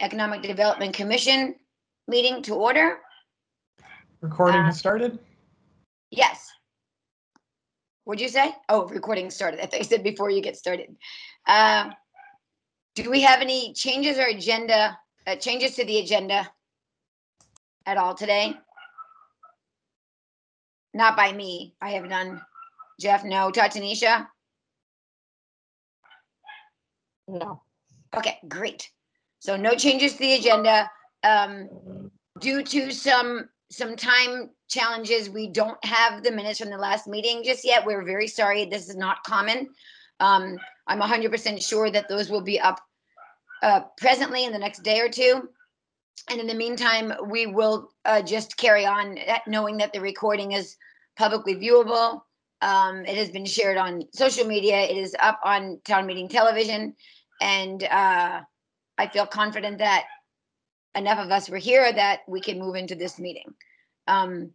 Economic Development Commission meeting to order. Recording Uh, has started. Yes. What'd you say? Oh, recording started. I thought you said before you get started. Uh, Do we have any changes or agenda, uh, changes to the agenda at all today? Not by me. I have none. Jeff, no. Tatanisha? No. Okay, great. So no changes to the agenda. Um, due to some, some time challenges, we don't have the minutes from the last meeting just yet. We're very sorry. This is not common. Um, I'm hundred percent sure that those will be up uh, presently in the next day or two. And in the meantime, we will uh, just carry on uh, knowing that the recording is publicly viewable. Um, it has been shared on social media. It is up on town meeting television. And uh, I feel confident that enough of us were here that we can move into this meeting. Um,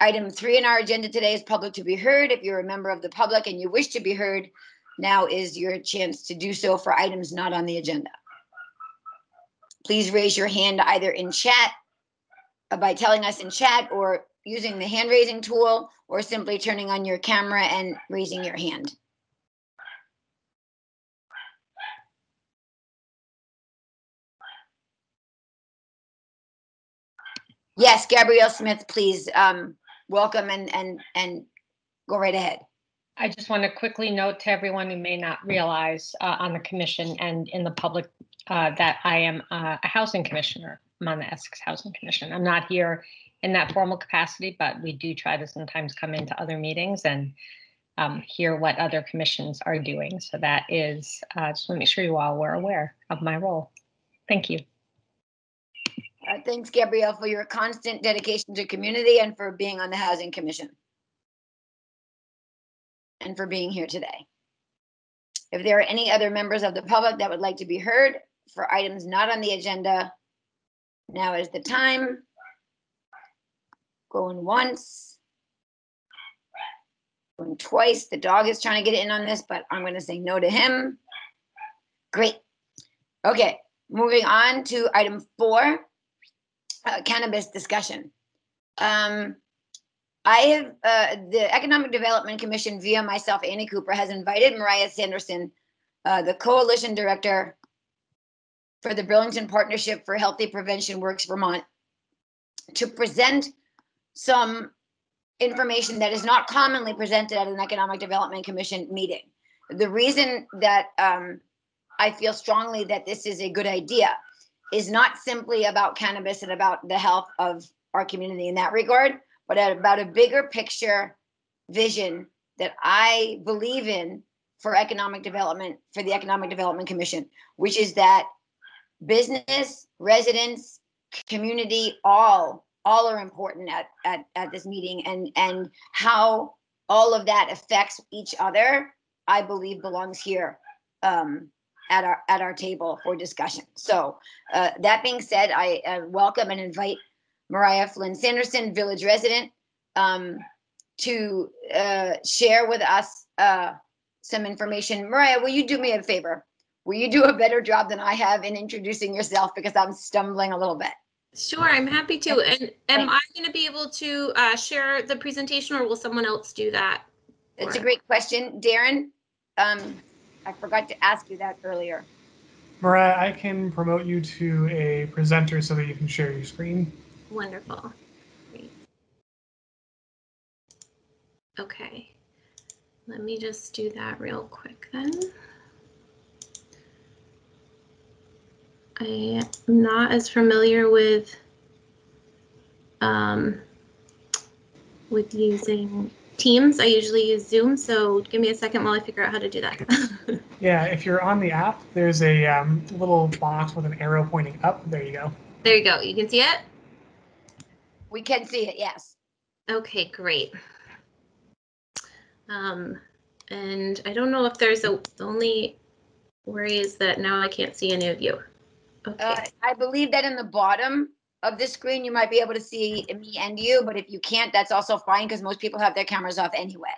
Item three in our agenda today is public to be heard. If you're a member of the public and you wish to be heard, now is your chance to do so for items not on the agenda. Please raise your hand either in chat uh, by telling us in chat or using the hand raising tool or simply turning on your camera and raising your hand. Yes, Gabrielle Smith, please, um, welcome and, and, and go right ahead. I just want to quickly note to everyone who may not realize uh, on the commission and in the public uh, that I am uh, a housing commissioner. I'm on the Essex Housing Commission. I'm not here in that formal capacity, but we do try to sometimes come into other meetings and um, hear what other commissions are doing. So that is, uh, just want to make sure you all were aware of my role. Thank you. Thanks, Gabrielle, for your constant dedication to community and for being on the Housing Commission. And for being here today. If there are any other members of the public that would like to be heard for items not on the agenda, now is the time. Going once. Going twice. The dog is trying to get in on this, but I'm going to say no to him. Great. Okay, moving on to item four uh, cannabis discussion. Um, I have, uh, the Economic Development Commission via myself, Annie Cooper, has invited Mariah Sanderson, uh, the Coalition Director for the Burlington Partnership for Healthy Prevention Works Vermont, to present some information that is not commonly presented at an Economic Development Commission meeting. The reason that um, I feel strongly that this is a good idea is not simply about cannabis and about the health of our community in that regard, but about a bigger picture vision that I believe in for economic development, for the Economic Development Commission, which is that business, residents, community, all, all are important at, at, at this meeting and, and how all of that affects each other, I believe belongs here. Um, at our at our table for discussion. So uh, that being said, I uh, welcome and invite Mariah Flynn Sanderson, village resident, um, to uh, share with us uh, some information. Mariah, will you do me a favor? Will you do a better job than I have in introducing yourself because I'm stumbling a little bit. Sure, I'm happy to. And am I going to be able to uh, share the presentation or will someone else do that? That's a great question, Darren. Um, I forgot to ask you that earlier. Mariah, I can promote you to a presenter so that you can share your screen. Wonderful. Great. Okay. Let me just do that real quick then. I am not as familiar with um, with using Teams. I usually use Zoom, so give me a second while I figure out how to do that. Yeah, if you're on the app, there's a um, little box with an arrow pointing up. There you go. there you go. You can see it? We can see it, yes. Okay, great. Um, and I don't know if there's a, the only worry is that now I can't see any of you. Uh, Okay, I believe that in the bottom of this screen, you might be able to see me and you, but if you can't, that's also fine because most people have their cameras off anyway.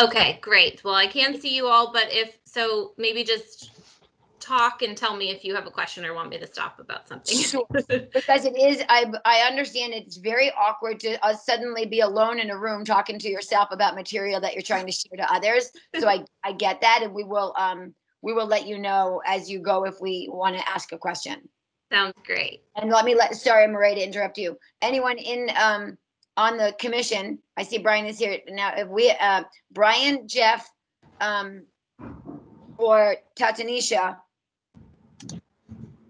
okay, great. Well, I can see you all, but if, so maybe just talk and tell me if you have a question or want me to stop about something. Sure. Because it is, I, I understand it's very awkward to uh, suddenly be alone in a room talking to yourself about material that you're trying to share to others. So I, I get that and we will, um, we will let you know as you go if we want to ask a question. Sounds great. And let me let, sorry, Maria, to interrupt you. Anyone in, um, on the commission, I see Brian is here now. If we, uh, Brian, Jeff, um, or Tatanisha,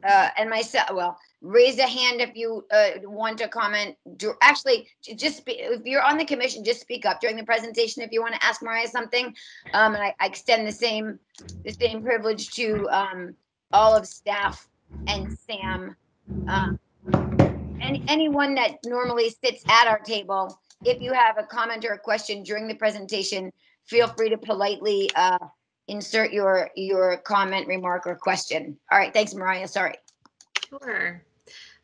uh, and myself, well, raise a hand if you, uh, want to comment. Do, actually, just, spe- if you're on the commission, just speak up during the presentation if you want to ask Mariah something. Um, and I, I extend the same, the same privilege to, um, all of staff and Sam. Um, any, anyone that normally sits at our table, if you have a comment or a question during the presentation, feel free to politely, uh, insert your, your comment, remark, or question. All right, thanks, Mariah, sorry. Sure.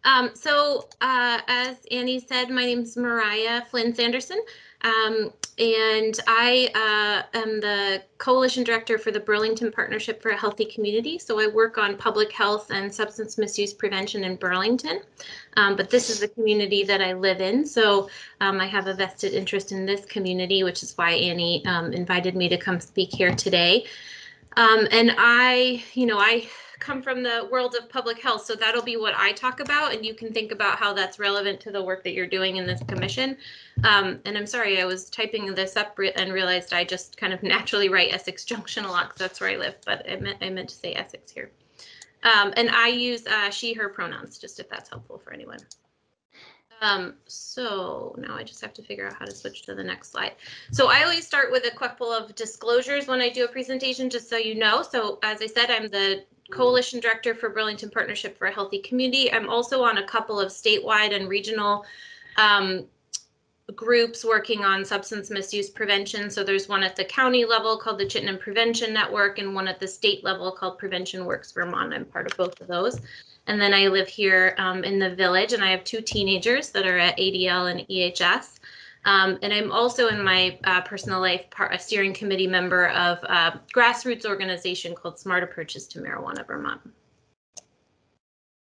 Um, so, uh, as Annie said, my name is Mariah Flynn Sanderson. Um, and I uh, am the coalition director for the Burlington Partnership for a Healthy Community. So I work on public health and substance misuse prevention in Burlington. Um, but this is the community that I live in. So um, I have a vested interest in this community, which is why Annie um, invited me to come speak here today. Um, and I, you know, I come from the world of public health, so that'll be what I talk about, and you can think about how that's relevant to the work that you're doing in this commission. Um, and I'm sorry, I was typing this up re- and realized I just kind of naturally write Essex Junction a lot because that's where I live, but I meant I meant to say Essex here. Um, and I use uh, she/her pronouns, just if that's helpful for anyone. Um, so now I just have to figure out how to switch to the next slide. So I always start with a couple of disclosures when I do a presentation, just so you know. So as I said, I'm the coalition director for Burlington Partnership for a Healthy Community. I'm also on a couple of statewide and regional um, groups working on substance misuse prevention. So there's one at the county level called the Chittenden Prevention Network and one at the state level called Prevention Works Vermont. I'm part of both of those. And then I live here um, in the village and I have two teenagers that are at ADL and EHS. Um, and I'm also in my uh, personal life part a steering committee member of a grassroots organization called Smart Approaches to Marijuana Vermont.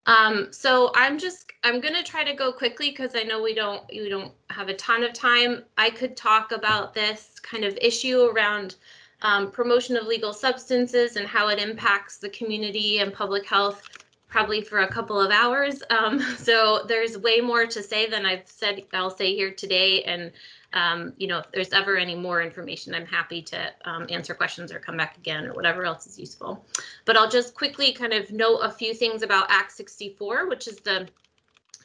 Um, so I'm just I'm gonna try to go quickly because I know we don't we don't have a ton of time. I could talk about this kind of issue around um, promotion of legal substances and how it impacts the community and public health probably for a couple of hours. Um, so there's way more to say than I've said I'll say here today. And um, you know, if there's ever any more information, I'm happy to um, answer questions or come back again or whatever else is useful. But I'll just quickly kind of note a few things about Act 64, which is the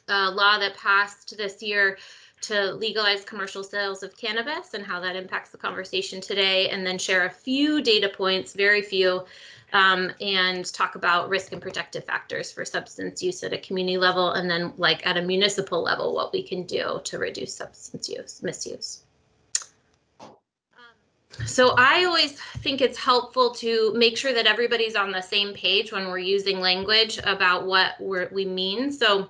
uh, law that passed this year to legalize commercial sales of cannabis and how that impacts the conversation today, and then share a few data points, very few, um, and talk about risk and protective factors for substance use at a community level, and then like at a municipal level, what we can do to reduce substance use misuse. So I always think it's helpful to make sure that everybody's on the same page when we're using language about what we mean. So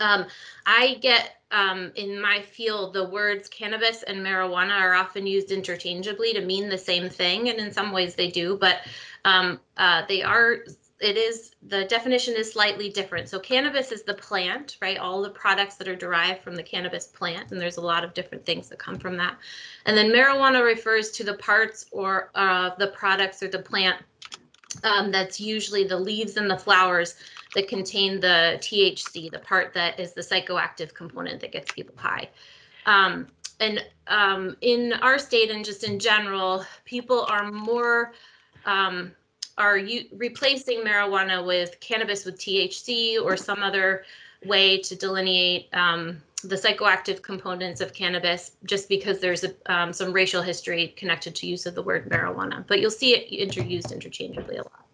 um, I get um, in my field, the words cannabis and marijuana are often used interchangeably to mean the same thing, and in some ways they do, but um, uh, they are. It is the definition is slightly different. So cannabis is the plant, right? All the products that are derived from the cannabis plant, and there's a lot of different things that come from that. And then marijuana refers to the parts or uh, the products or the plant um, that's usually the leaves and the flowers that contain the THC, the part that is the psychoactive component that gets people high. Um, and um, in our state and just in general, people are more um, are you replacing marijuana with cannabis with THC or some other way to delineate um, the psychoactive components of cannabis just because there's a, um, some racial history connected to use of the word marijuana, but you'll see it interused interchangeably a lot.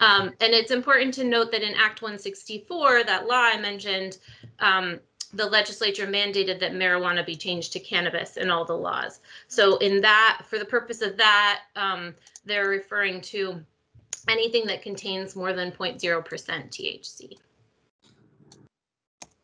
Um, and it's important to note that in Act 164, that law I mentioned, um, the legislature mandated that marijuana be changed to cannabis in all the laws. So in that, for the purpose of that, um, they're referring to anything that contains more than 0.0% THC.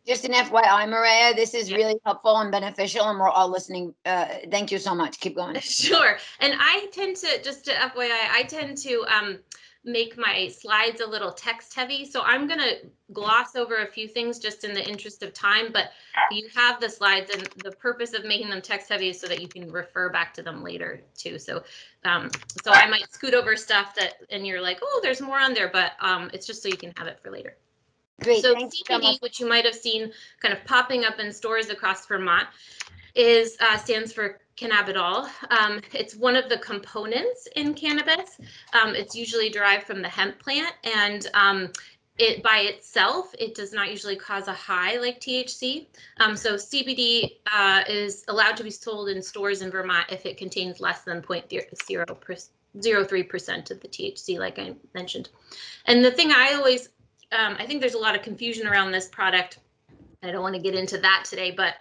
Just an FYI, Maria, this is Yeah. really helpful and beneficial and we're all listening. Uh, thank you so much. Keep going. Sure. And I tend to, just to FYI, I tend to um, make my slides a little text heavy. So I'm going to gloss over a few things just in the interest of time, but you have the slides and the purpose of making them text heavy is so that you can refer back to them later too. So um, so I might scoot over stuff that and you're like, oh, there's more on there, but um, it's just so you can have it for later. Great, So thank you so. CBD, which you might have seen kind of popping up in stores across Vermont, is uh, stands for cannabidiol. Um, it's one of the components in cannabis. Um, it's usually derived from the hemp plant, and um, it by itself, it does not usually cause a high like THC. Um, so CBD uh, is allowed to be sold in stores in Vermont if it contains less than 0.0 percent. 03% of the THC, like I mentioned. And the thing I always um, I think there's a lot of confusion around this product. I don't want to get into that today, but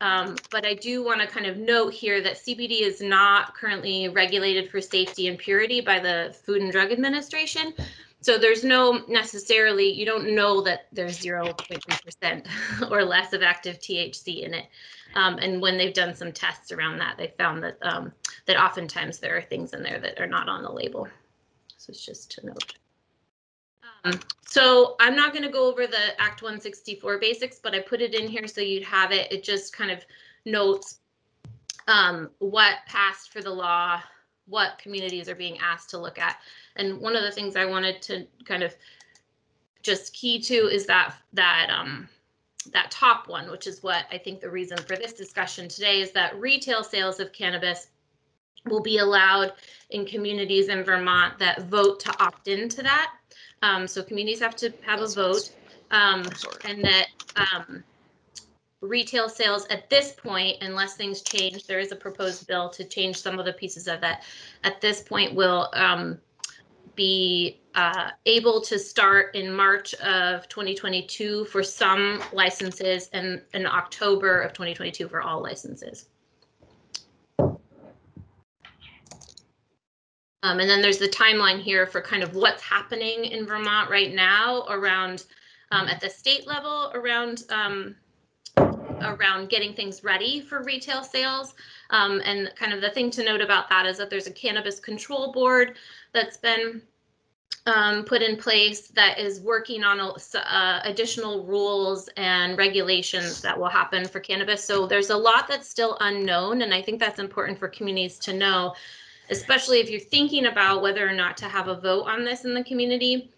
um, but I do want to kind of note here that CBD is not currently regulated for safety and purity by the Food and Drug Administration. So there's no necessarily, you don't know that there's 0.3% or less of active THC in it. Um, and when they've done some tests around that, they found that um, that oftentimes there are things in there that are not on the label. So it's just to note. Um, so I'm not going to go over the Act 164 basics, but I put it in here so you'd have it. It just kind of notes um, what passed for the law, what communities are being asked to look at. And one of the things I wanted to kind of just key to is that that um, that top one, which is what I think the reason for this discussion today is that retail sales of cannabis will be allowed in communities in Vermont that vote to opt into that. Um, so communities have to have a vote, um, and that um, retail sales at this point, unless things change, there is a proposed bill to change some of the pieces of that. At this point, will um, be uh, able to start in March of 2022 for some licenses, and in October of 2022 for all licenses. Um, and then there's the timeline here for kind of what's happening in Vermont right now around um, at the state level around um, around getting things ready for retail sales. Um, and kind of the thing to note about that is that there's a cannabis control board that's been um, put in place that is working on uh, additional rules and regulations that will happen for cannabis. So there's a lot that's still unknown, and I think that's important for communities to know especially if you're thinking about whether or not to have a vote on this in the community.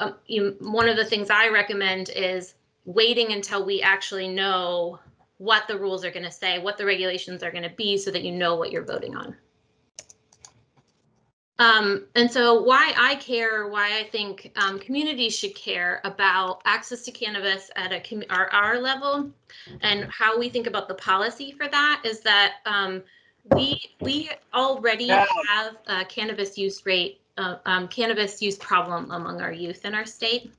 Um, you, one of the things I recommend is waiting until we actually know what the rules are going to say, what the regulations are going to be, so that you know what you're voting on. Um, and so why I care, why I think um, communities should care about access to cannabis at a our, our level and how we think about the policy for that is that um, we we already Yeah. have a cannabis use rate, uh, um, cannabis use problem among our youth in our state.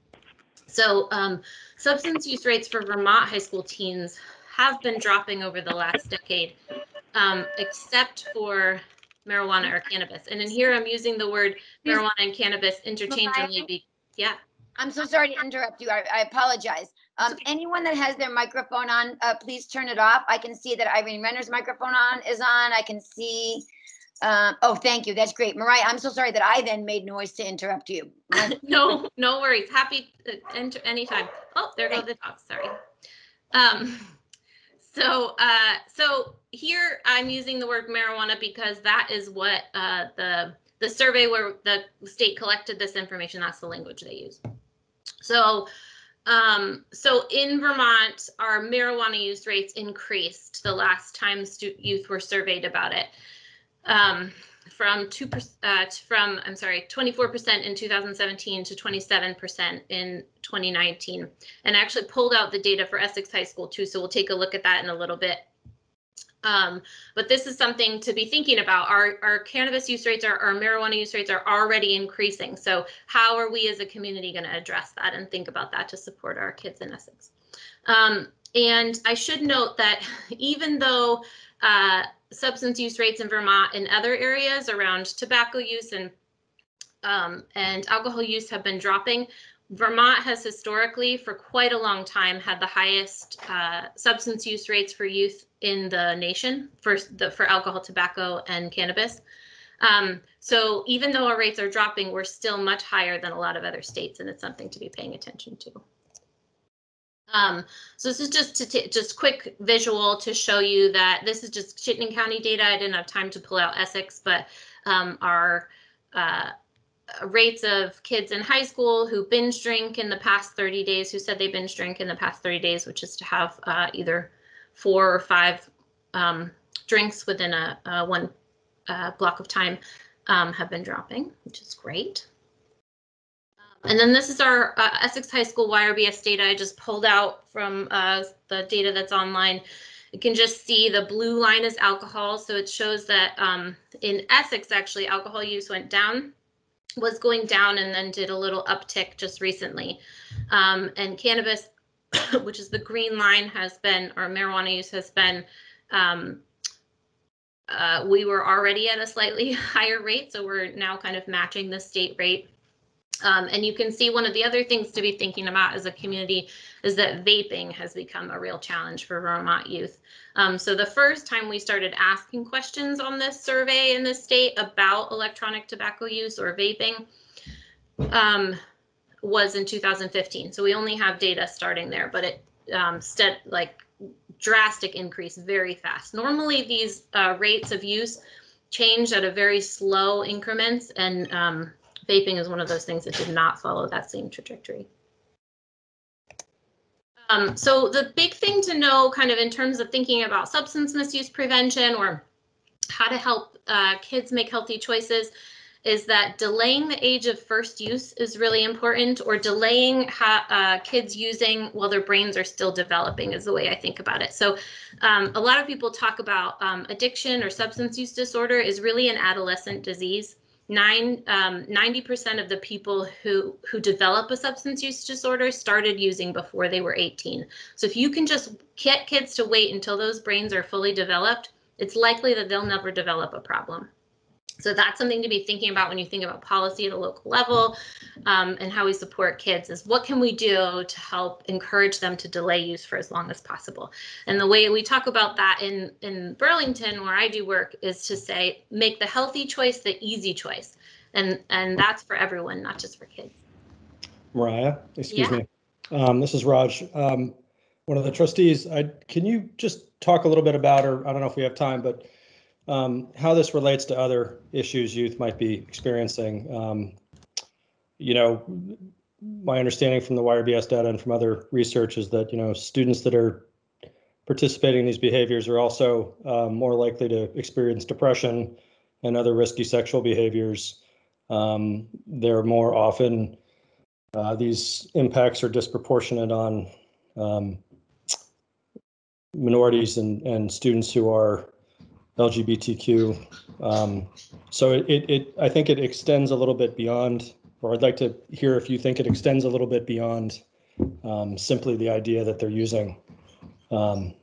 So um, substance use rates for Vermont high school teens have been dropping over the last decade, um, except for marijuana or cannabis. And in here, I'm using the word marijuana and cannabis interchangeably. Be, yeah. I'm so sorry to interrupt you. I, I apologize. Um, anyone that has their microphone on, uh, please turn it off. I can see that Irene Renner's microphone on is on. I can see. Um, oh, thank you. That's great. Mariah, I'm so sorry that I then made noise to interrupt you. no, no worries. Happy to enter anytime. Oh, there go the dogs. Sorry. Um, so, uh, so here I'm using the word marijuana because that is what uh, the the survey where the state collected this information. That's the language they use. So, um, so in Vermont, our marijuana use rates increased the last time youth were surveyed about it. Um, from two uh, from I'm sorry, 24% in 2017 to 27% in 2019, and I actually pulled out the data for Essex High School too. So we'll take a look at that in a little bit. Um, but this is something to be thinking about. Our, our cannabis use rates, our, our marijuana use rates are already increasing. So how are we as a community going to address that and think about that to support our kids in Essex? Um, and I should note that even though uh, substance use rates in Vermont and other areas around tobacco use and um, and alcohol use have been dropping, Vermont has historically, for quite a long time, had the highest uh, substance use rates for youth in the nation for the for alcohol, tobacco, and cannabis. Um, so even though our rates are dropping, we're still much higher than a lot of other states, and it's something to be paying attention to. Um, so this is just to just quick visual to show you that this is just Chittenden County data. I didn't have time to pull out Essex, but um, our uh, rates of kids in high school who binge drink in the past 30 days, who said they binge drink in the past 30 days, which is to have uh, either four or five um, drinks within a, a one uh, block of time, um, have been dropping, which is great. And then this is our uh, Essex High School YRBS data I just pulled out from uh, the data that's online. You can just see the blue line is alcohol. So it shows that um, in Essex, actually, alcohol use went down, was going down, and then did a little uptick just recently. Um, and cannabis, which is the green line, has been, or marijuana use has been, um, uh, we were already at a slightly higher rate. So we're now kind of matching the state rate. Um, and you can see one of the other things to be thinking about as a community is that vaping has become a real challenge for Vermont youth. Um, so the first time we started asking questions on this survey in the state about electronic tobacco use or vaping um, was in 2015. So we only have data starting there, but it um, stead like drastic increase very fast. Normally these uh, rates of use change at a very slow increments and um, vaping is one of those things that did not follow that same trajectory. Um, so the big thing to know kind of in terms of thinking about substance misuse prevention or how to help uh, kids make healthy choices is that delaying the age of first use is really important or delaying uh, kids using while their brains are still developing is the way I think about it. So um, a lot of people talk about um, addiction or substance use disorder is really an adolescent disease nine um, 90% of the people who who develop a substance use disorder started using before they were 18 so if you can just get kids to wait until those brains are fully developed it's likely that they'll never develop a problem so that's something to be thinking about when you think about policy at a local level um, and how we support kids is what can we do to help encourage them to delay use for as long as possible. And the way we talk about that in, in Burlington, where I do work, is to say, make the healthy choice the easy choice. And, and that's for everyone, not just for kids. Mariah, excuse Yeah. me. Um, this is Raj. Um, one of the trustees. I, can you just talk a little bit about, or I don't know if we have time, but um, how this relates to other issues youth might be experiencing. Um, you know, my understanding from the YRBS data and from other research is that you know students that are participating in these behaviors are also um, more likely to experience depression and other risky sexual behaviors. Um, they're more often uh, these impacts are disproportionate on um, minorities and, and students who are LGBTQ. Um, so it, it, it, I think it extends a little bit beyond, or I'd like to hear if you think it extends a little bit beyond um, simply the idea that they're using um,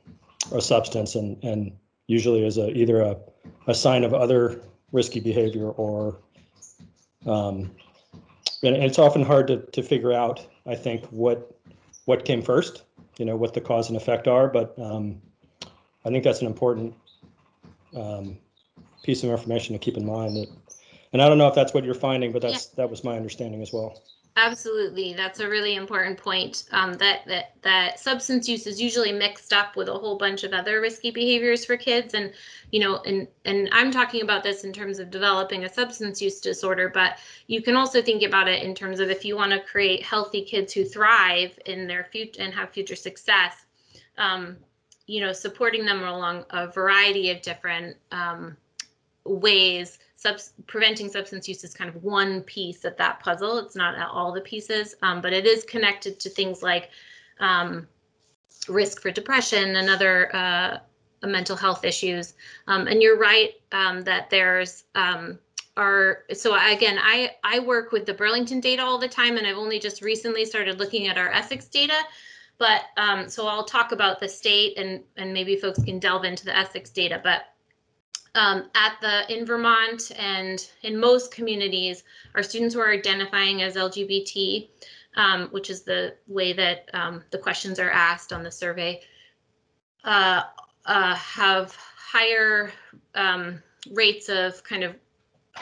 a substance and, and usually as a either a, a sign of other risky behavior or um, and it's often hard to, to figure out, I think, what what came first, you know, what the cause and effect are. But um, I think that's an important um, piece of information to keep in mind. That, and I don't know if that's what you're finding, but that's that was my understanding as well. Absolutely, that's a really important point. Um, that that that substance use is usually mixed up with a whole bunch of other risky behaviors for kids, and you know, and and I'm talking about this in terms of developing a substance use disorder, but you can also think about it in terms of if you want to create healthy kids who thrive in their future and have future success. Um, you know, supporting them along a variety of different um, ways preventing substance use is kind of one piece of that puzzle. It's not all the pieces, um, but it is connected to things like um, risk for depression and other uh, mental health issues. Um, and you're right um, that there's um, are so again I I work with the Burlington data all the time, and I've only just recently started looking at our Essex data. But um, so I'll talk about the state and and maybe folks can delve into the Essex data, but um, at the in Vermont and in most communities, our students who are identifying as LGBT, um, which is the way that um, the questions are asked on the survey, uh, uh, have higher um, rates of kind of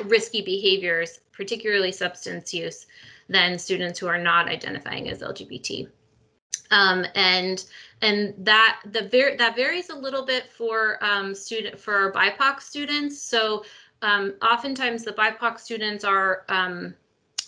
risky behaviors, particularly substance use, than students who are not identifying as LGBT. Um, and and that the var- that varies a little bit for um, student for our BIPOC students. So um, oftentimes the BIPOC students are um,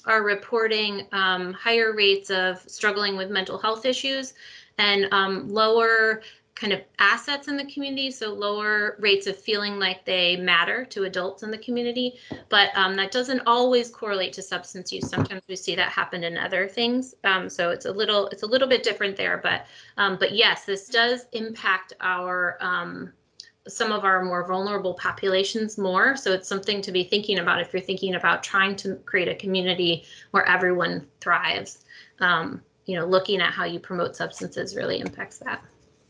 are reporting um, higher rates of struggling with mental health issues and um, lower kind of assets in the community, so lower rates of feeling like they matter to adults in the community. But um, that doesn't always correlate to substance use. Sometimes we see that happen in other things. Um, so it's a little it's a little bit different there. But um, but yes, this does impact our um, some of our more vulnerable populations more. So it's something to be thinking about if you're thinking about trying to create a community where everyone thrives. Um, you know, looking at how you promote substances really impacts that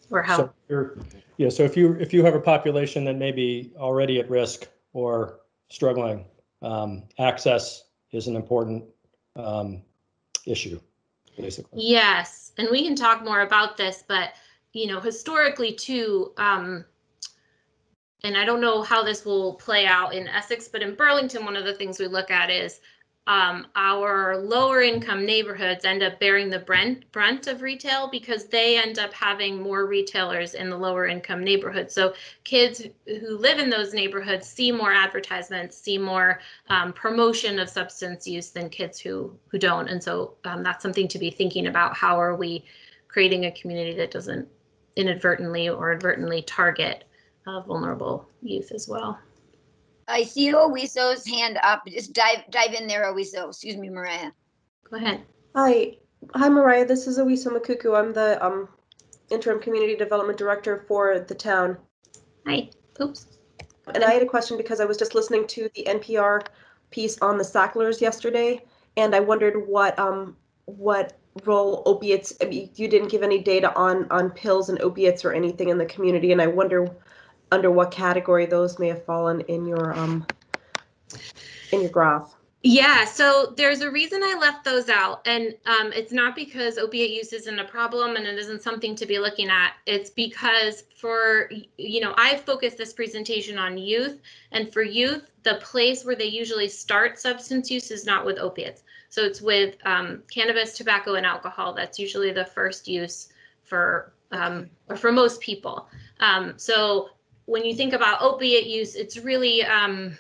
or how So you're, yeah, so if you, if you have a population that may be already at risk or struggling, um, access is an important, um, issue, basically. Yes, and we can talk more about this, but you know, historically too, um, and I don't know how this will play out in Essex, but in Burlington, one of the things we look at is um, our lower income neighborhoods end up bearing the brunt, brunt of retail because they end up having more retailers in the lower income neighborhoods. So kids who live in those neighborhoods see more advertisements, see more um, promotion of substance use than kids who who don't. And so um, that's something to be thinking about. How are we creating a community that doesn't inadvertently or advertently target uh, vulnerable youth as well? I see Owiso's hand up. Just dive dive in there, Owiso. Excuse me, Mariah. Go ahead. Hi, hi Mariah. This is Owiso Makuku. I'm the um, interim community development director for the town. Hi. Oops. And I had a question because I was just listening to the NPR piece on the Sacklers yesterday, and I wondered what um what role opiates. I mean, you didn't give any data on on pills and opiates or anything in the community, and I wonder under what category those may have fallen in your um in your graph. Yeah, so there's a reason I left those out, and um, it's not because opiate use isn't a problem and it isn't something to be looking at. It's because for you know I focused this presentation on youth, and for youth, the place where they usually start substance use is not with opiates. So it's with um, cannabis, tobacco, and alcohol. That's usually the first use for um, or for most people. Um, so when you think about opiate use, it's really um,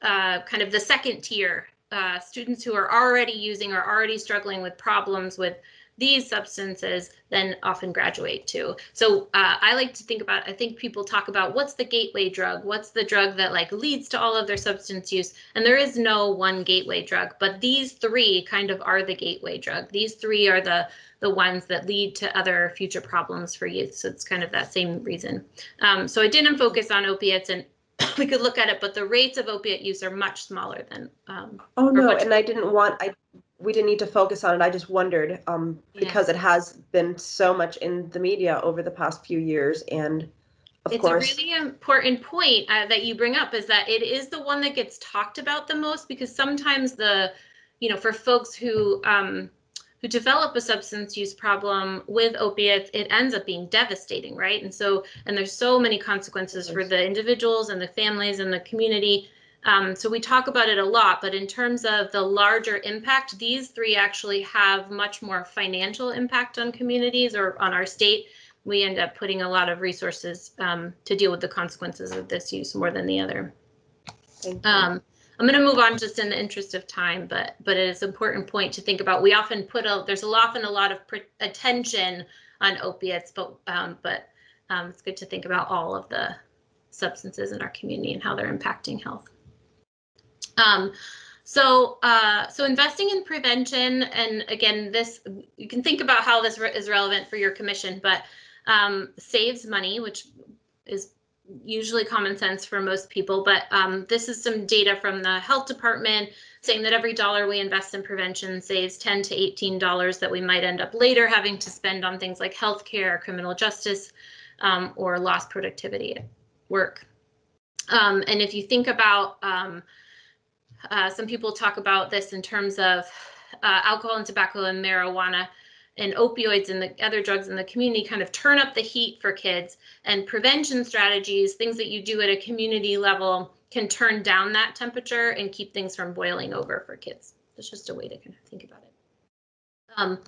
uh, kind of the second tier. Uh, students who are already using or already struggling with problems with these substances then often graduate too. So uh, I like to think about, I think people talk about what's the gateway drug? What's the drug that like leads to all of their substance use? And there is no one gateway drug, but these three kind of are the gateway drug. These three are the the ones that lead to other future problems for youth. So it's kind of that same reason. Um, so I didn't focus on opiates and we could look at it, but the rates of opiate use are much smaller than. Um, Oh no, and I didn't want I we didn't need to focus on it. I just wondered um Yeah. because it has been so much in the media over the past few years and of it's course a really important point uh, that you bring up is that it is the one that gets talked about the most because sometimes the, you know, for folks who um, who develop a substance use problem with opiates, it ends up being devastating, right? And so, and there's so many consequences for the individuals and the families and the community. Um, so we talk about it a lot, but in terms of the larger impact, these three actually have much more financial impact on communities or on our state. We end up putting a lot of resources um, to deal with the consequences of this use more than the other. Um, I'm going to move on just in the interest of time, but but it is an important point to think about. We often put a there's a, often a lot of pr- attention on opiates, but um, but um, it's good to think about all of the substances in our community and how they're impacting health. Um, so uh, so investing in prevention, and again, this you can think about how this re- is relevant for your commission, but um, saves money, which is usually common sense for most people, but um, this is some data from the health department saying that every dollar we invest in prevention saves 10 to 18 dollars that we might end up later having to spend on things like healthcare, criminal justice, um, or lost productivity at work. Um, and if you think about, um, uh, some people talk about this in terms of uh, alcohol and tobacco and marijuana and opioids and the other drugs in the community kind of turn up the heat for kids and prevention strategies, things that you do at a community level can turn down that temperature and keep things from boiling over for kids. It's just a way to kind of think about it. Um,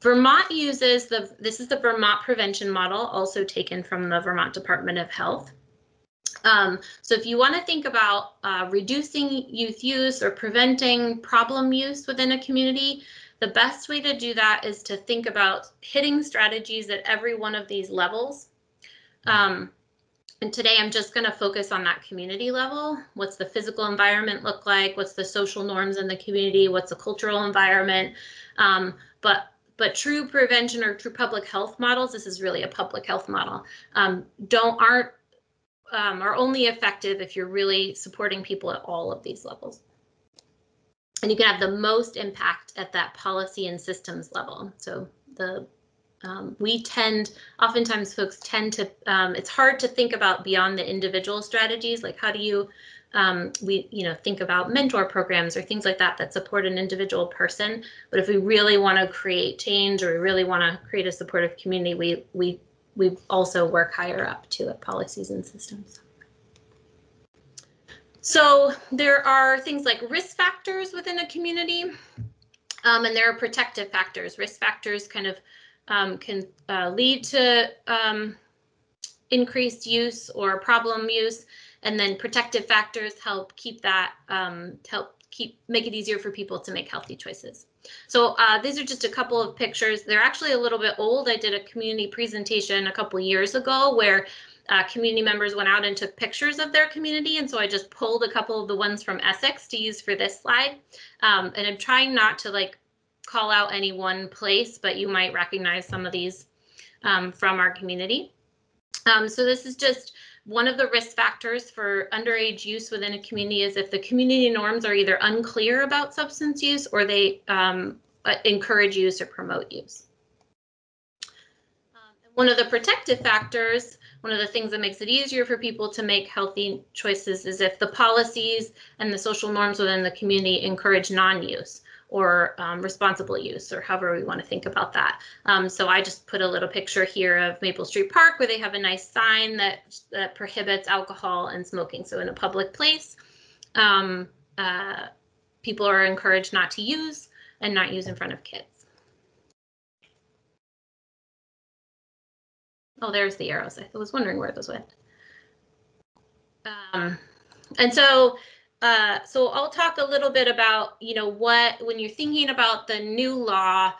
Vermont uses the, this is the Vermont prevention model, also taken from the Vermont Department of Health. Um, so if you want to think about uh, reducing youth use or preventing problem use within a community, the best way to do that is to think about hitting strategies at every one of these levels. Um, and today I'm just going to focus on that community level. What's the physical environment look like? What's the social norms in the community? What's the cultural environment? Um, but but true prevention or true public health models, this is really a public health model, um, don't aren't um, are only effective if you're really supporting people at all of these levels. And you can have the most impact at that policy and systems level. So the um, we tend, oftentimes folks tend to, um, it's hard to think about beyond the individual strategies, like how do you, um, we, you know, think about mentor programs or things like that that support an individual person. But if we really want to create change or we really want to create a supportive community, we, we, we also work higher up to it, policies and systems. So there are things like risk factors within a community, um, and there are protective factors. Risk factors kind of um, can uh, lead to um, increased use or problem use, and then protective factors help keep that um, help keep make it easier for people to make healthy choices. So uh, these are just a couple of pictures. They're actually a little bit old. I did a community presentation a couple years ago where uh, community members went out and took pictures of their community. And so I just pulled a couple of the ones from Essex to use for this slide. Um, and I'm trying not to like call out any one place, but you might recognize some of these um, from our community. Um, so this is just one of the risk factors for underage use within a community is if the community norms are either unclear about substance use or they um, uh, encourage use or promote use. Um, one of the protective factors, one of the things that makes it easier for people to make healthy choices is if the policies and the social norms within the community encourage non-use or um, responsible use or however we want to think about that. Um, so I just put a little picture here of Maple Street Park where they have a nice sign that, that prohibits alcohol and smoking. So in a public place, um, uh, people are encouraged not to use and not use in front of kids. Oh, there's the arrows. I was wondering where those went. Um, and so uh, so I'll talk a little bit about, you know, what, when you're thinking about the new law,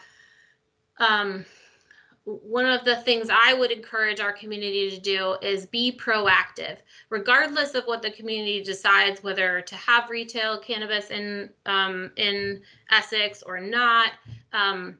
um, one of the things I would encourage our community to do is be proactive, regardless of what the community decides, whether to have retail cannabis in um, in Essex or not. Um,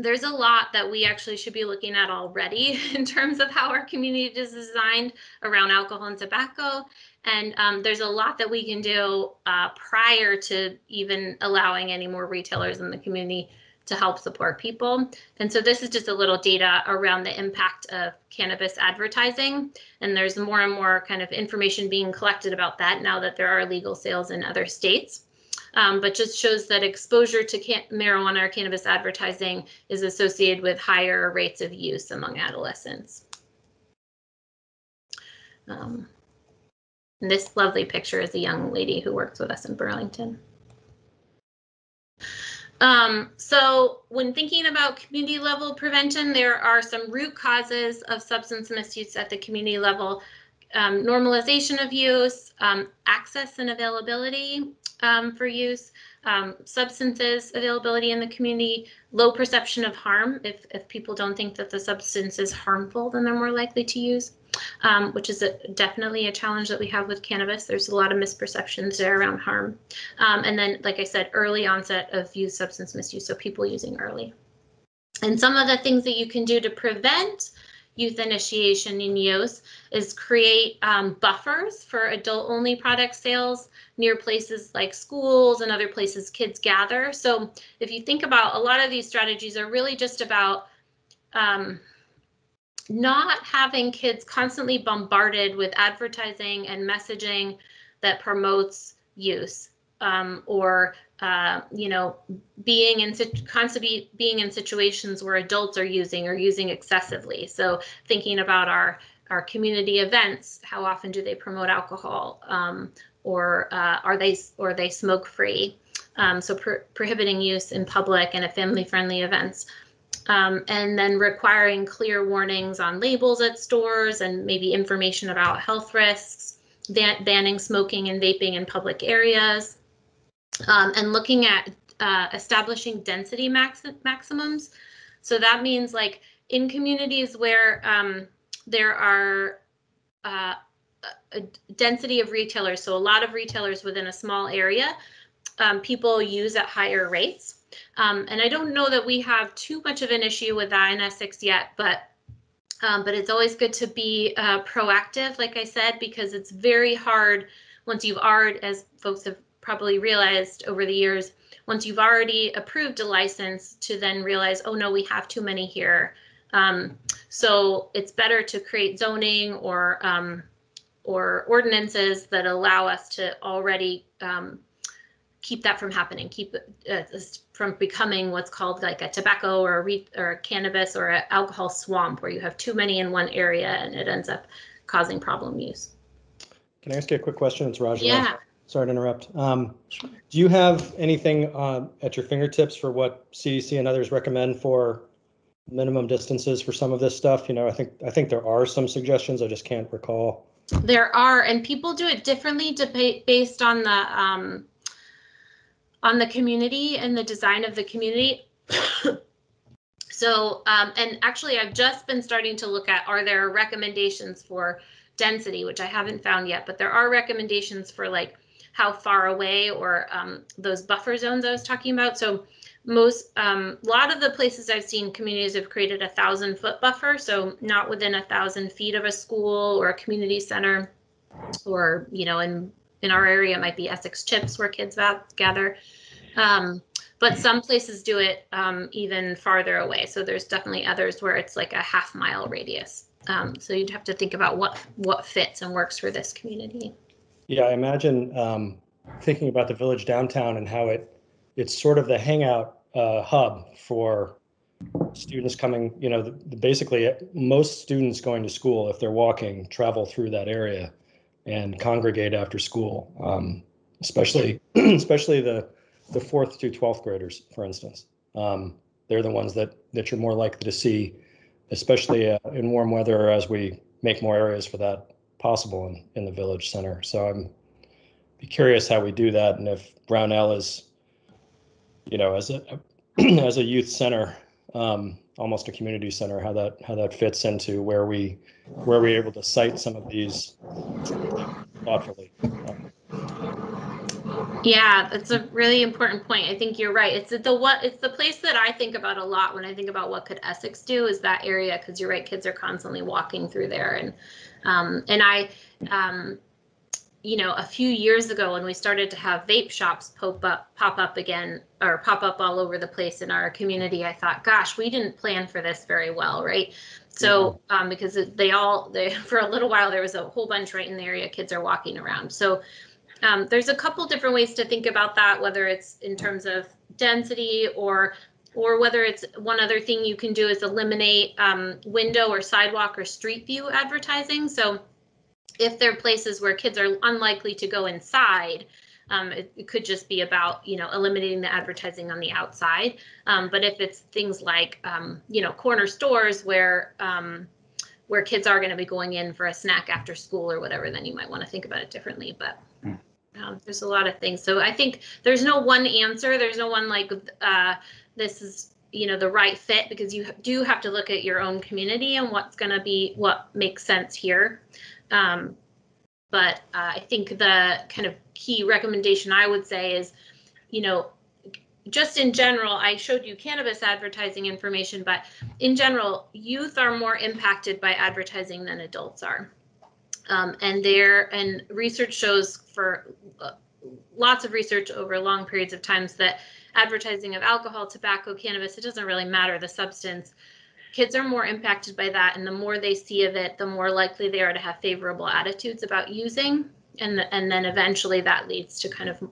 there's a lot that we actually should be looking at already in terms of how our community is designed around alcohol and tobacco. And um, there's a lot that we can do uh, prior to even allowing any more retailers in the community to help support people. And so this is just a little data around the impact of cannabis advertising. And there's more and more kind of information being collected about that now that there are legal sales in other states. Um, but just shows that exposure to marijuana or cannabis advertising is associated with higher rates of use among adolescents. Um, this lovely picture is a young lady who works with us in Burlington. Um, so when thinking about community level prevention, there are some root causes of substance misuse at the community level. Um, normalization of use, um, access and availability um, for use, um, substances availability in the community, low perception of harm. If, if people don't think that the substance is harmful, then they're more likely to use um, which is a, definitely a challenge that we have with cannabis. There's a lot of misperceptions there around harm. Um, and then, like I said, early onset of youth substance misuse, so people using early. And some of the things that you can do to prevent youth initiation in use is create um, buffers for adult only product sales near places like schools and other places kids gather. So if you think about a lot of these strategies are really just about um, not having kids constantly bombarded with advertising and messaging that promotes use um, or uh, you know being in constantly being in situations where adults are using or using excessively so thinking about our our community events, how often do they promote alcohol? Um, or uh, are they or are they smoke free? Um, so pro- prohibiting use in public and at family friendly events. Um, and then requiring clear warnings on labels at stores and maybe information about health risks, ban- banning smoking and vaping in public areas, um, and looking at uh, establishing density max- maximums. So that means like in communities where um, there are uh, a density of retailers, so a lot of retailers within a small area, um, people use at higher rates. Um, and I don't know that we have too much of an issue with that in Essex yet, but um, but it's always good to be uh, proactive, like I said, because it's very hard once you've already, as folks have probably realized over the years, once you've already approved a license to then realize, oh no, we have too many here. Um, so it's better to create zoning or um, or ordinances that allow us to already um, keep that from happening, keep uh, from becoming what's called like a tobacco or a re- or a cannabis or an alcohol swamp, where you have too many in one area and it ends up causing problem use. Can I ask you a quick question? It's Roger. Yeah. Sorry to interrupt. Um, do you have anything uh, at your fingertips for what CDC and others recommend for minimum distances for some of this stuff? You know, I think I think there are some suggestions. I just can't recall. There are, and people do it differently based on the um, on the community and the design of the community. so, um, and actually, I've just been starting to look at are there recommendations for density, which I haven't found yet, but there are recommendations for like how far away or um, those buffer zones I was talking about. So most um, a lot of the places I've seen communities have created a thousand foot buffer, so not within a thousand feet of a school or a community center, or you know, in in our area it might be Essex Chips where kids gather. Um, but some places do it um, even farther away. So there's definitely others where it's like a half mile radius. Um, so you'd have to think about what what fits and works for this community. Yeah, I imagine um, thinking about the village downtown and how it it's sort of the hangout uh, hub for students coming. You know, the, the, basically most students going to school, if they're walking, travel through that area and congregate after school. Um, especially especially the the fourth to twelfth graders, for instance. Um, they're the ones that that you're more likely to see, especially uh, in warm weather as we make more areas for that possible in, in the village center. So I'm be curious how we do that and if Brownell is, you know, as a as a youth center, um, almost a community center, how that how that fits into where we where we're able to site some of these thoughtfully. Yeah, that's a really important point. I think you're right. It's the what it's the place that I think about a lot when I think about what could Essex do is that area because you're right, kids are constantly walking through there and um, and I um, you know, a few years ago when we started to have vape shops pop up pop up again or pop up all over the place in our community, I thought, gosh, we didn't plan for this very well, right? So um, because they all they for a little while there was a whole bunch right in the area kids are walking around. So um, there's a couple different ways to think about that, whether it's in terms of density or or whether it's one other thing you can do is eliminate um, window or sidewalk or street view advertising. So if they're places where kids are unlikely to go inside, um, it, it, could just be about you know eliminating the advertising on the outside. Um, but if it's things like um, you know corner stores where um, where kids are going to be going in for a snack after school or whatever, then you might want to think about it differently. But um, there's a lot of things. So I think there's no one answer. There's no one like uh, this is you know the right fit because you do have to look at your own community and what's going to be what makes sense here. Um, but uh, I think the kind of key recommendation I would say is, you know, just in general, I showed you cannabis advertising information, but in general, youth are more impacted by advertising than adults are. Um, and there, and research shows for uh, lots of research over long periods of times that advertising of alcohol, tobacco, cannabis, it doesn't really matter the substance. Kids are more impacted by that, and the more they see of it, the more likely they are to have favorable attitudes about using. And, and then eventually that leads to kind of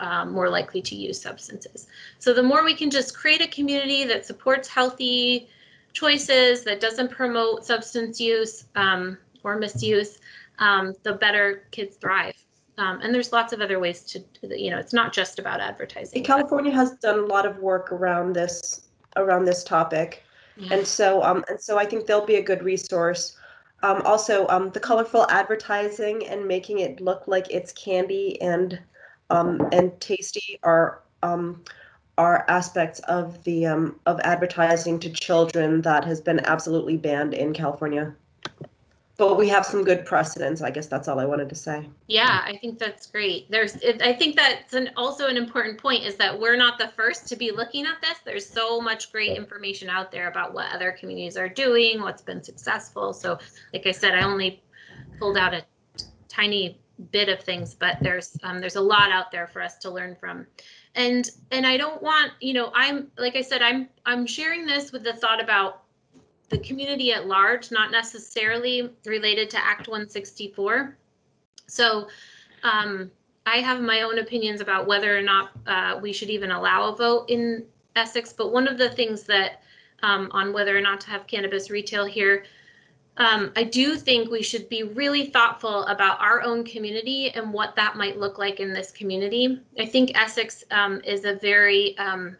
uh, more likely to use substances. So the more we can just create a community that supports healthy choices, that doesn't promote substance use, um, or misuse, um, the better kids thrive. Um, and there's lots of other ways to, you know, it's not just about advertising. California has done a lot of work around this, around this topic. Yeah. And so, um, and so I think they'll be a good resource. Um, also, um, the colorful advertising and making it look like it's candy and, um, and tasty are, um, are aspects of the, um, of advertising to children that has been absolutely banned in California. But we have some good precedents. I guess that's all I wanted to say. Yeah, I think that's great. There's, I think that's an, also an important point is that we're not the first to be looking at this. There's so much great information out there about what other communities are doing, what's been successful. So, like I said, I only pulled out a tiny bit of things, but there's um, there's a lot out there for us to learn from. And and I don't want, you know, I'm like I said, I'm I'm sharing this with the thought about the community at large, not necessarily related to Act 164. So um, I have my own opinions about whether or not uh, we should even allow a vote in Essex. But one of the things that um, on whether or not to have cannabis retail here, um, I do think we should be really thoughtful about our own community and what that might look like in this community. I think Essex um, is a very um,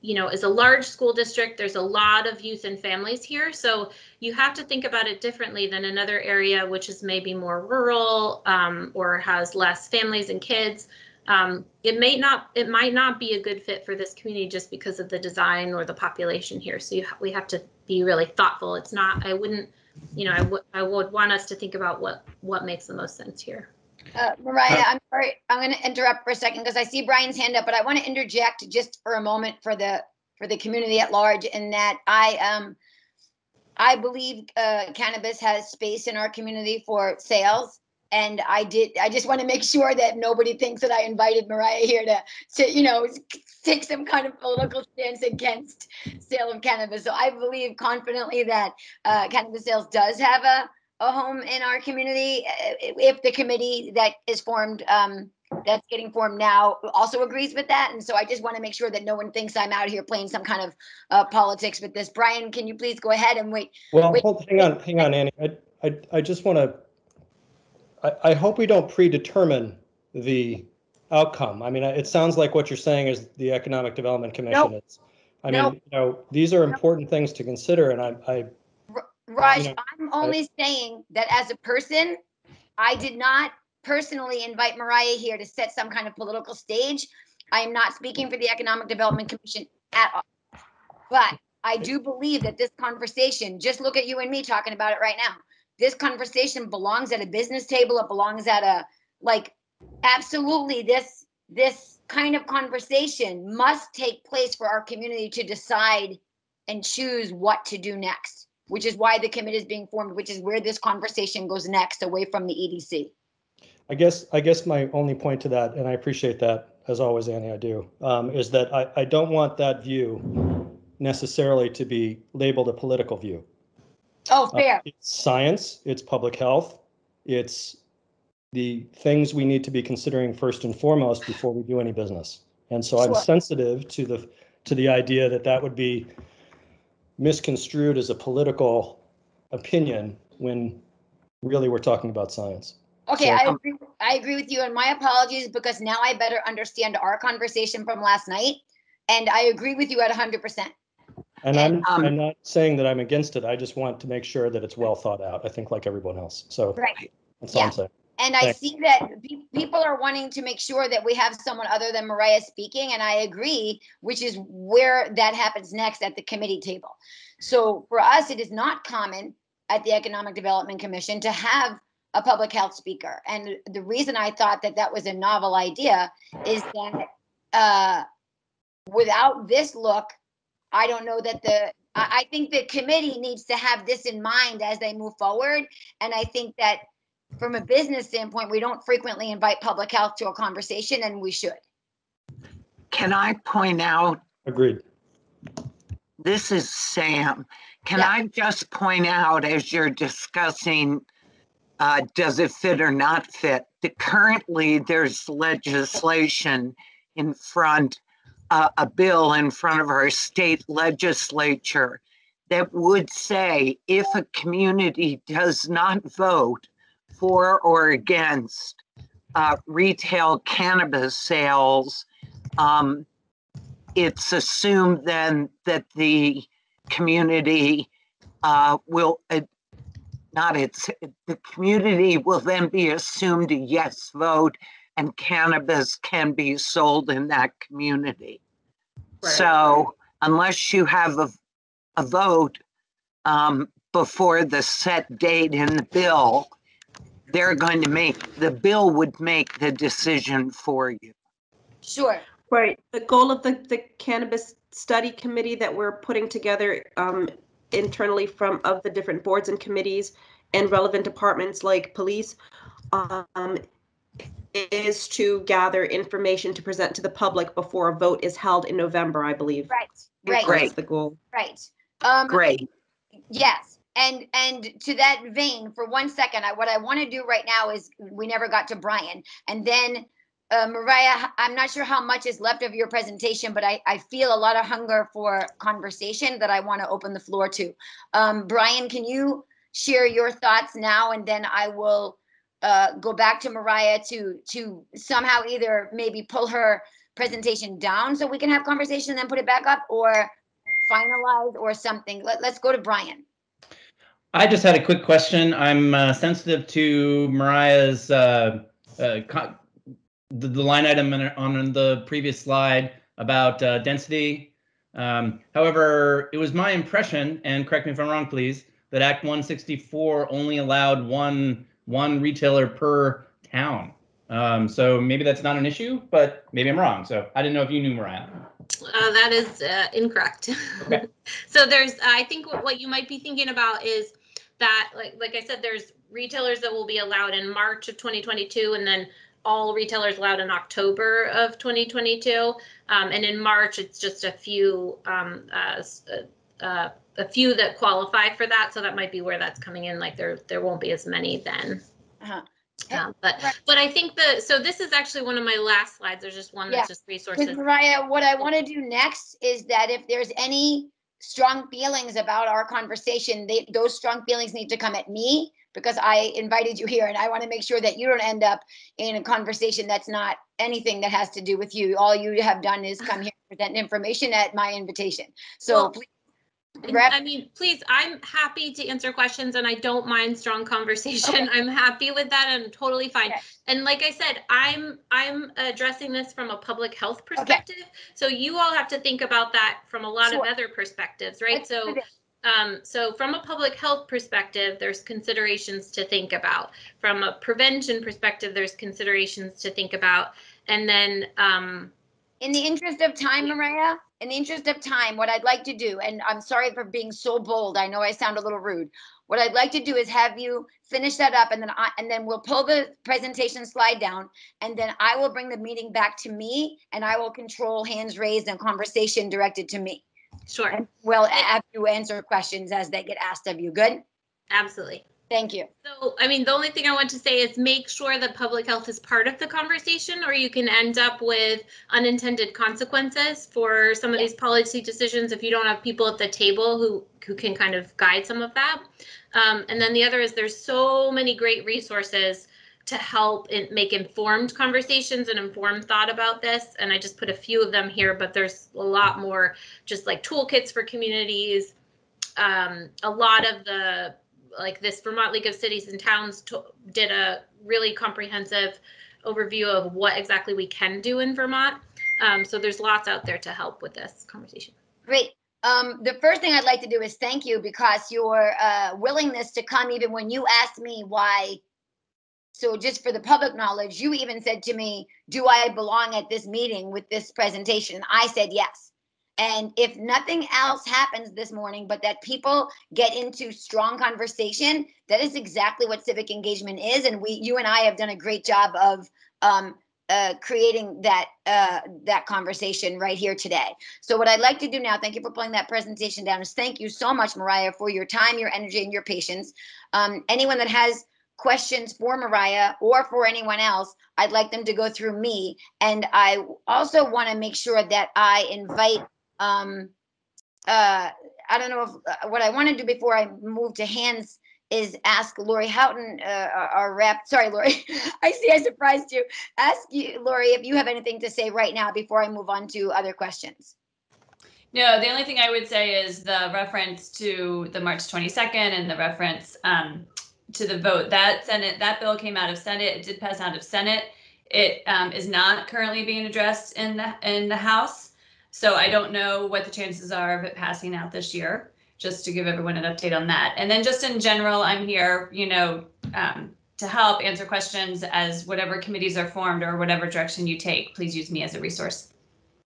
you know, is a large school district. There's a lot of youth and families here. So you have to think about it differently than another area, which is maybe more rural um, or has less families and kids. Um, it may not, it might not be a good fit for this community just because of the design or the population here. So ha- we have to be really thoughtful. It's not, I wouldn't, you know, I would, I would want us to think about what, what makes the most sense here. Uh, Mariah, I'm sorry, I'm going to interrupt for a second because I see Brian's hand up, but I want to interject just for a moment for the for the community at large in that I um I believe uh, cannabis has space in our community for sales. And I did. I just want to make sure that nobody thinks that I invited Mariah here to, to you know, take some kind of political stance against sale of cannabis. So I believe confidently that uh, cannabis sales does have a a home in our community uh, if the committee that is formed um, that's getting formed now also agrees with that and so i just want to make sure that no one thinks i'm out here playing some kind of uh, politics with this brian can you please go ahead and wait Well, Wait. hold, hang on, hang on, Annie. I, I, I just want to, I, I hope we don't predetermine the outcome. I mean, it sounds like what you're saying is the Economic Development Commission is. I Nope. mean, you know, these are important things to consider and I, I, raj know, i'm only saying that as a person i did not personally invite mariah here to set some kind of political stage. I am not speaking for the economic development commission at all. But i do believe that this conversation just look at you and me talking about it right now. This conversation belongs at a business table. It belongs at a like absolutely this this kind of conversation must take place for our community to decide and choose what to do next which is why the committee is being formed which is where this conversation goes next away from the edc I guess, I guess my only point to that, and I appreciate that, as always, Annie, I do, um, is that I, I don't want that view necessarily to be labeled a political view. oh Uh, fair It's science, it's public health, it's the things we need to be considering first and foremost before we do any business. And so I'm sensitive to the, to the idea that that would be misconstrued as a political opinion when really we're talking about science. okay so- i agree i agree with you and my apologies because now i better understand our conversation from last night and i agree with you at 100% And I'm, Um, I'm not saying that I'm against it. I just want to make sure that it's well thought out. I think like everyone else. So right that's all I'm saying. And I see that pe- people are wanting to make sure that we have someone other than Mariah speaking, and I agree, which is where that happens next at the committee table. So for us, it is not common at the Economic Development Commission to have a public health speaker. And the reason I thought that that was a novel idea is that uh, without this look, I don't know that the, I, I think the committee needs to have this in mind as they move forward. And I think that from a business standpoint, we don't frequently invite public health to a conversation and we should. Can I point out, Agreed. this is Sam. Can Yeah. I just point out as you're discussing, uh, does it fit or not fit? That currently there's legislation in front, uh, a bill in front of our state legislature that would say if a community does not vote for or against uh, retail cannabis sales, um, it's assumed then that the community uh, will, uh, not it's, the community will then be assumed a yes vote and cannabis can be sold in that community. So unless you have a, a vote um, before the set date in the bill, they're going to make, the bill would make the decision for you. Sure. Right. The goal of the, the cannabis study committee that we're putting together um, internally from of the different boards and committees and relevant departments like police um, is to gather information to present to the public before a vote is held in November, I believe. Right. Right. Great. the goal. Right. Um, Great. Yes, and and to that vein, for one second, I, what I want to do right now is we never got to Brian, and then uh, Mariah. I'm not sure how much is left of your presentation, but I I feel a lot of hunger for conversation that I want to open the floor to. Um, Brian, can you share your thoughts now, and then I will uh, go back to Mariah to to somehow either maybe pull her presentation down so we can have conversation and then put it back up, or finalize or something. Let, let's go to Brian. I just had a quick question. I'm uh, sensitive to Mariah's uh, uh, co- the, the line item on, on the previous slide about uh, density. Um, however, it was my impression, and correct me if I'm wrong, please, that Act 164 only allowed one one retailer per town. Um, so maybe that's not an issue, but maybe I'm wrong. So I didn't know if you knew Mariah. Uh, that is uh, incorrect. Okay. so there's, I think what, what you might be thinking about is that, like, like I said, there's retailers that will be allowed in March of 2022, and then all retailers allowed in October of 2022. Um, and in March, it's just a few, um, uh, uh, uh, a few that qualify for that. So that might be where that's coming in. Like there, there won't be as many then. Uh-huh. Um, but Right. but I think the so this is actually one of my last slides. There's just one Yeah. that's just resources. Mariah, what I want to do next is that if there's any strong feelings about our conversation, they, those strong feelings need to come at me because I invited you here and I want to make sure that you don't end up in a conversation that's not anything that has to do with you. All you have done is come here and present information at my invitation. So Well, please Wrap- I mean, please, I'm happy to answer questions and I don't mind strong conversation. I'm happy with that. and I'm totally fine. Okay. And like I said, I'm I'm addressing this from a public health perspective. So you all have to think about that from a lot Sure. of other perspectives, right? Let's So um, so from a public health perspective, there's considerations to think about. From a prevention perspective, there's considerations to think about. And then um, in the interest of time, Maria, in the interest of time, what I'd like to do, and I'm sorry for being so bold. I know I sound a little rude. What I'd like to do is have you finish that up, and then I, and then we'll pull the presentation slide down, and then I will bring the meeting back to me, and I will control hands raised and conversation directed to me. sure, And we'll have you answer questions as they get asked of you. Good? absolutely. Thank you. So, I mean, the only thing I want to say is make sure that public health is part of the conversation, or you can end up with unintended consequences for some of Yeah. these policy decisions if you don't have people at the table who who can kind of guide some of that. Um, and then the other is there's so many great resources to help in, make informed conversations and informed thought about this. And I just put a few of them here, but there's a lot more, just like toolkits for communities. Um, a lot of the like this Vermont League of Cities and Towns to- did a really comprehensive overview of what exactly we can do in Vermont. Um, so there's lots out there to help with this conversation. Great. Um, the first thing I'd like to do is thank you because your uh, willingness to come, even when you asked me why. So, just for the public knowledge, you even said to me, Do I belong at this meeting with this presentation? I said yes. And if nothing else happens this morning, but that people get into strong conversation, that is exactly what civic engagement is. And we, you and I have done a great job of um, uh, creating that uh, that conversation right here today. So what I'd like to do now, thank you for pulling that presentation down, is thank you so much, Mariah, for your time, your energy, and your patience. Um, anyone that has questions for Mariah or for anyone else, I'd like them to go through me. And I also want to make sure that I invite, um, uh, I don't know if, uh, what I want to do before I move to hands is ask Lori Houghton, uh, our rep, sorry, Lori, I see I surprised you. Ask you, Lori, if you have anything to say right now before I move on to other questions. No, the only thing I would say is the reference to the March 22nd and the reference um, to the vote. That Senate, that bill came out of Senate. It did pass out of Senate. It um, is not currently being addressed in the in the House. So I don't know what the chances are of it passing out this year. Just to give everyone an update on that. And then just in general, I'm here, you know, um, to help answer questions as whatever committees are formed or whatever direction you take. Please use me as a resource.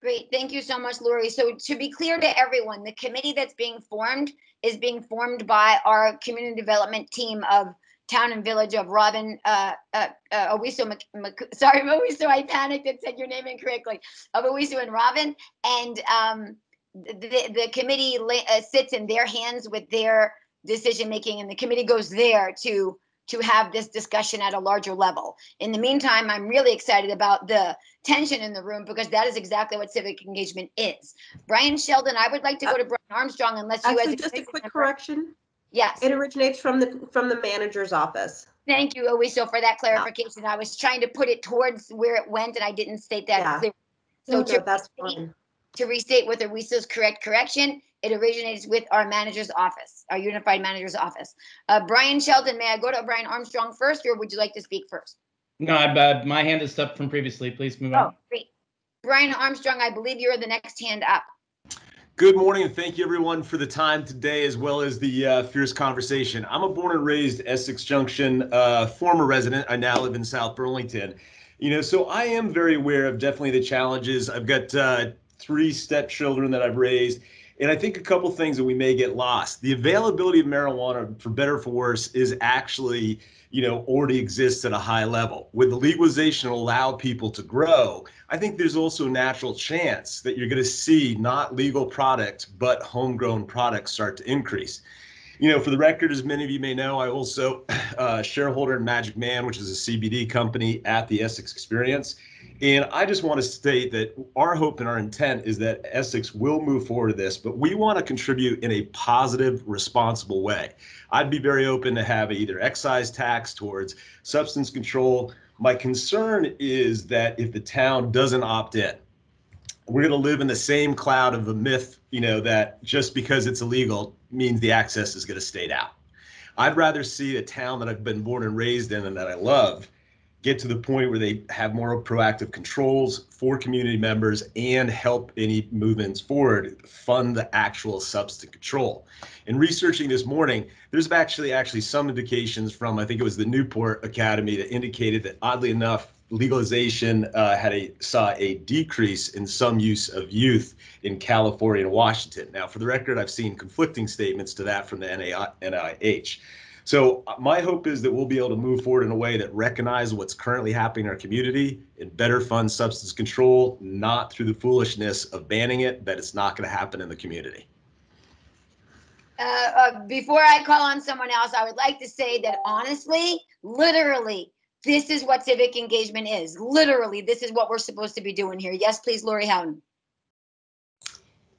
Great, thank you so much, Lori. So to be clear to everyone, the committee that's being formed is being formed by our community development team of town and village of Robin, uh, uh, uh, Owiso, Mc- Mc- sorry, Owiso, I panicked and said your name incorrectly, of Owiso and Robin. And um, the, the committee la- uh, sits in their hands with their decision making and the committee goes there to to have this discussion at a larger level. In the meantime, I'm really excited about the tension in the room because that is exactly what civic engagement is. Brian Sheldon, I would like to go to Brian Armstrong unless you as Actually, a just a quick member- correction. Yes. It originates from the, from the manager's office. Thank you, Owiso, for that clarification. I was trying to put it towards where it went and I didn't state that Yeah. clearly. So no, to that's restate- fine. To restate with Owiso's correct correction, it originates with our manager's office, our unified manager's office. Uh, Brian Sheldon, may I go to Brian Armstrong first, or would you like to speak first? No, I, uh, my hand is up from previously. Please move on. Oh, great. Brian Armstrong, I believe you're the next hand up. Good morning, and thank you everyone for the time today, as well as the uh, fierce conversation. I'm a born and raised Essex Junction uh, former resident. I now live in South Burlington. You know, so I am very aware of definitely the challenges. I've got uh, three stepchildren that I've raised, and I think a couple things that we may get lost. The availability of marijuana, for better or for worse, is actually you know already exists at a high level. With the legalization allow people to grow. I think there's also a natural chance that you're going to see not legal products but homegrown products start to increase. You know, for the record, as many of you may know, I also uh, shareholder in Magic Man, which is a CBD company at the Essex Experience. And I just want to state that our hope and our intent is that Essex will move forward to this, but we want to contribute in a positive, responsible way. I'd be very open to have either excise tax towards substance control. My concern is that if the town doesn't opt in, we're going to live in the same cloud of a myth, you know, that just because it's illegal means the access is going to stay out. I'd rather see a town that I've been born and raised in and that I love get to the point where they have more proactive controls for community members and help any movements forward fund the actual substance control. In researching this morning, there's actually actually some indications from I think it was the Newport Academy that indicated that oddly enough legalization uh, had a saw a decrease in some use of youth in California and Washington. Now, for the record, I've seen conflicting statements to that from the NIH. So uh, my hope is that we'll be able to move forward in a way that recognizes what's currently happening in our community and better fund substance control, not through the foolishness of banning it, that it's not going to happen in the community. Uh, uh, before I call on someone else, I would like to say that honestly, literally, this is what civic engagement is. Literally, this is what we're supposed to be doing here. Yes, please, Lori Houghton.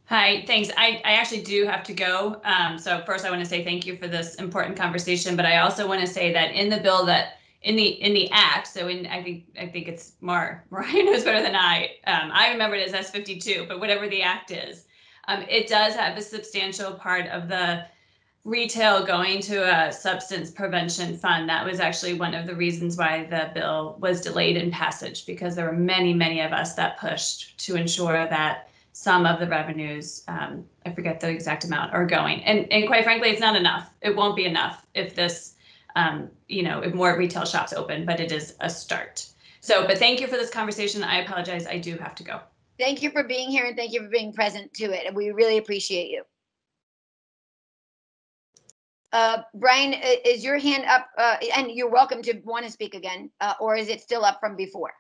Hi, thanks. I, I actually do have to go. Um, so first I want to say thank you for this important conversation, but I also want to say that in the bill that in the in the act, so in I think I think it's Mar Ryan knows better than I. Um, I remember it as S52, but whatever the act is, um, it does have a substantial part of the retail going to a substance prevention fund. That was actually one of the reasons why the bill was delayed in passage because there were many, many of us that pushed to ensure that some of the revenues, um, I forget the exact amount, are going. And and quite frankly, it's not enough. It won't be enough if this, um, you know, if more retail shops open, but it is a start. So, but thank you for this conversation. I apologize. I do have to go. Thank you for being here and thank you for being present to it. And we really appreciate you. Uh, Brian, is your hand up? Uh, and you're welcome to want to speak again, uh, or is it still up from before?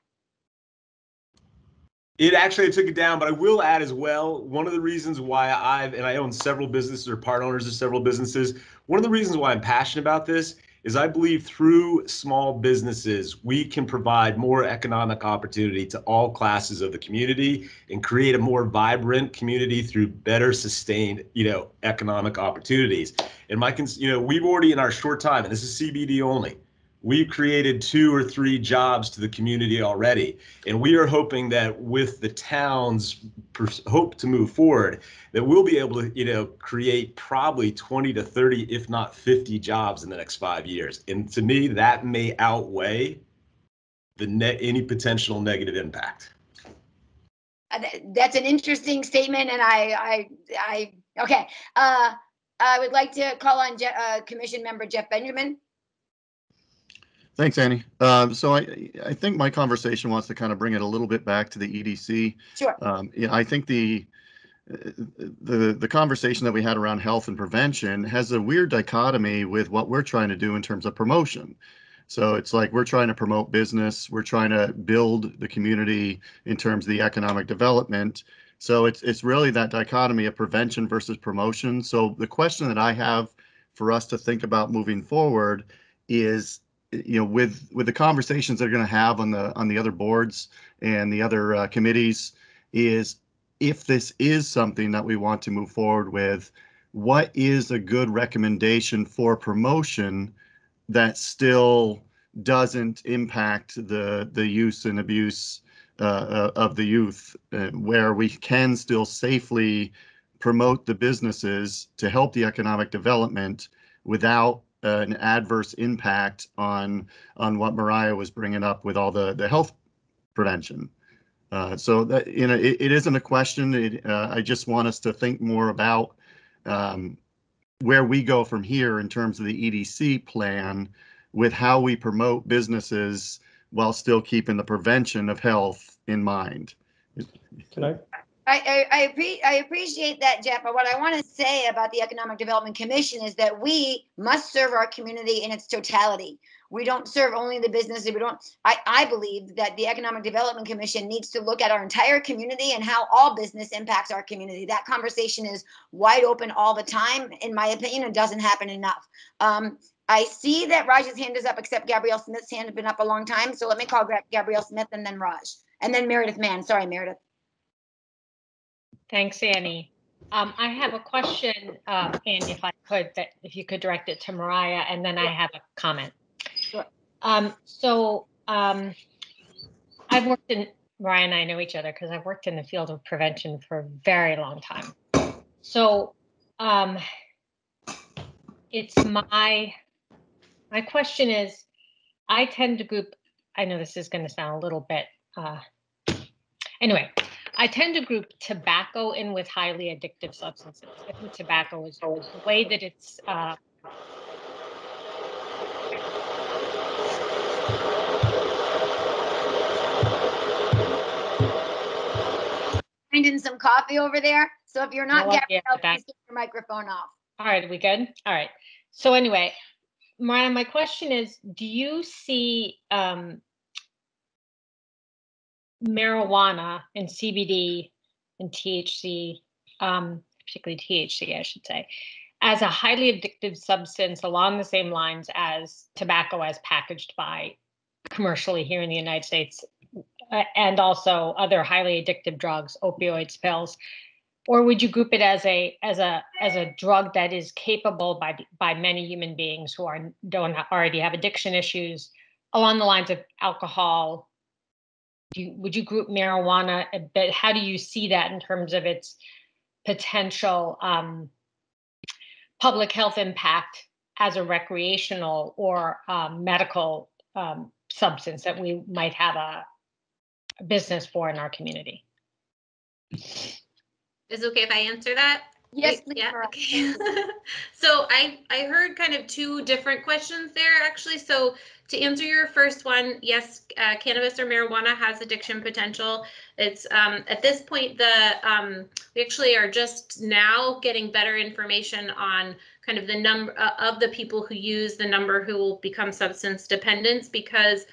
It actually took it down, but I will add as well. One of the reasons why I've and I own several businesses or part owners of several businesses. One of the reasons why I'm passionate about this is I believe through small businesses, we can provide more economic opportunity to all classes of the community and create a more vibrant community through better sustained, you know, economic opportunities. And my, you know, we've already in our short time, and this is CBD only, we've created two or three jobs to the community already. And we are hoping that with the town's hope to move forward, that we'll be able to, you know, create probably 20 to 30, if not 50 jobs in the next five years. And to me, that may outweigh the net any potential negative impact. Uh, That's an interesting statement and I, I, I, okay. Uh, I would like to call on Je- uh, Commission Member Jeff Benjamin. Thanks, Annie. Um, so I, I think my conversation wants to kind of bring it a little bit back to the EDC. Sure. Um, yeah, I think the, uh, the, the conversation that we had around health and prevention has a weird dichotomy with what we're trying to do in terms of promotion. So it's like we're trying to promote business, we're trying to build the community in terms of the economic development. So it's, it's really that dichotomy of prevention versus promotion. So the question that I have for us to think about moving forward is you know with with the conversations they're going to have on the on the other boards and the other uh, committees is if this is something that we want to move forward with what is a good recommendation for promotion that still doesn't impact the the use and abuse uh, uh, of the youth uh, where we can still safely promote the businesses to help the economic development without an adverse impact on on what Mariah was bringing up with all the the health prevention. Uh, so that you know, it, it isn't a question. It, uh, I just want us to think more about um, where we go from here in terms of the EDC plan with how we promote businesses while still keeping the prevention of health in mind. Can I? I, I, I, I appreciate that, Jeff. But what I want to say about the Economic Development Commission is that we must serve our community in its totality. We don't serve only the businesses. We don't. I, I believe that the Economic Development Commission needs to look at our entire community and how all business impacts our community. That conversation is wide open all the time. In my opinion, it doesn't happen enough. Um, I see that Raj's hand is up, except Gabrielle Smith's hand has been up a long time. So let me call Gabrielle Smith and then Raj, and then Meredith Mann. Sorry, Meredith. Thanks, Annie. Um, I have a question, uh, Annie, if I could, that if you could direct it to Mariah, and then I have a comment. Sure. Um, so, um, I've worked in, Mariah and I know each other because I've worked in the field of prevention for a very long time. So, um, it's my, my question is, I tend to group, I know this is going to sound a little bit, uh, anyway, I tend to group tobacco in with highly addictive substances. I think tobacco is the way that it's uh, Finding some coffee over there. So if you're not Gabrielle, what that- please keep your microphone off. All right, are we good? All right. So anyway, Mariah, my question is, do you see um, marijuana and CBD and THC, um, particularly THC, I should say, as a highly addictive substance along the same lines as tobacco as packaged by commercially here in the United States, uh, and also other highly addictive drugs, opioids, pills? or would you group it as a as a as a drug that is capable by by many human beings who are don't already have addiction issues along the lines of alcohol do you, would you group marijuana a bit how do you see that in terms of its potential um, public health impact as a recreational or um, medical um, substance that we might have a, a business for in our community Is it okay if I answer that? Yes, please, Yeah, okay. So I, I heard kind of two different questions there, actually. So to answer your first one, yes, uh, cannabis or marijuana has addiction potential. It's, um, at this point, the, um, we actually are just now getting better information on kind of the number uh, of the people who use, the number who will become substance dependents because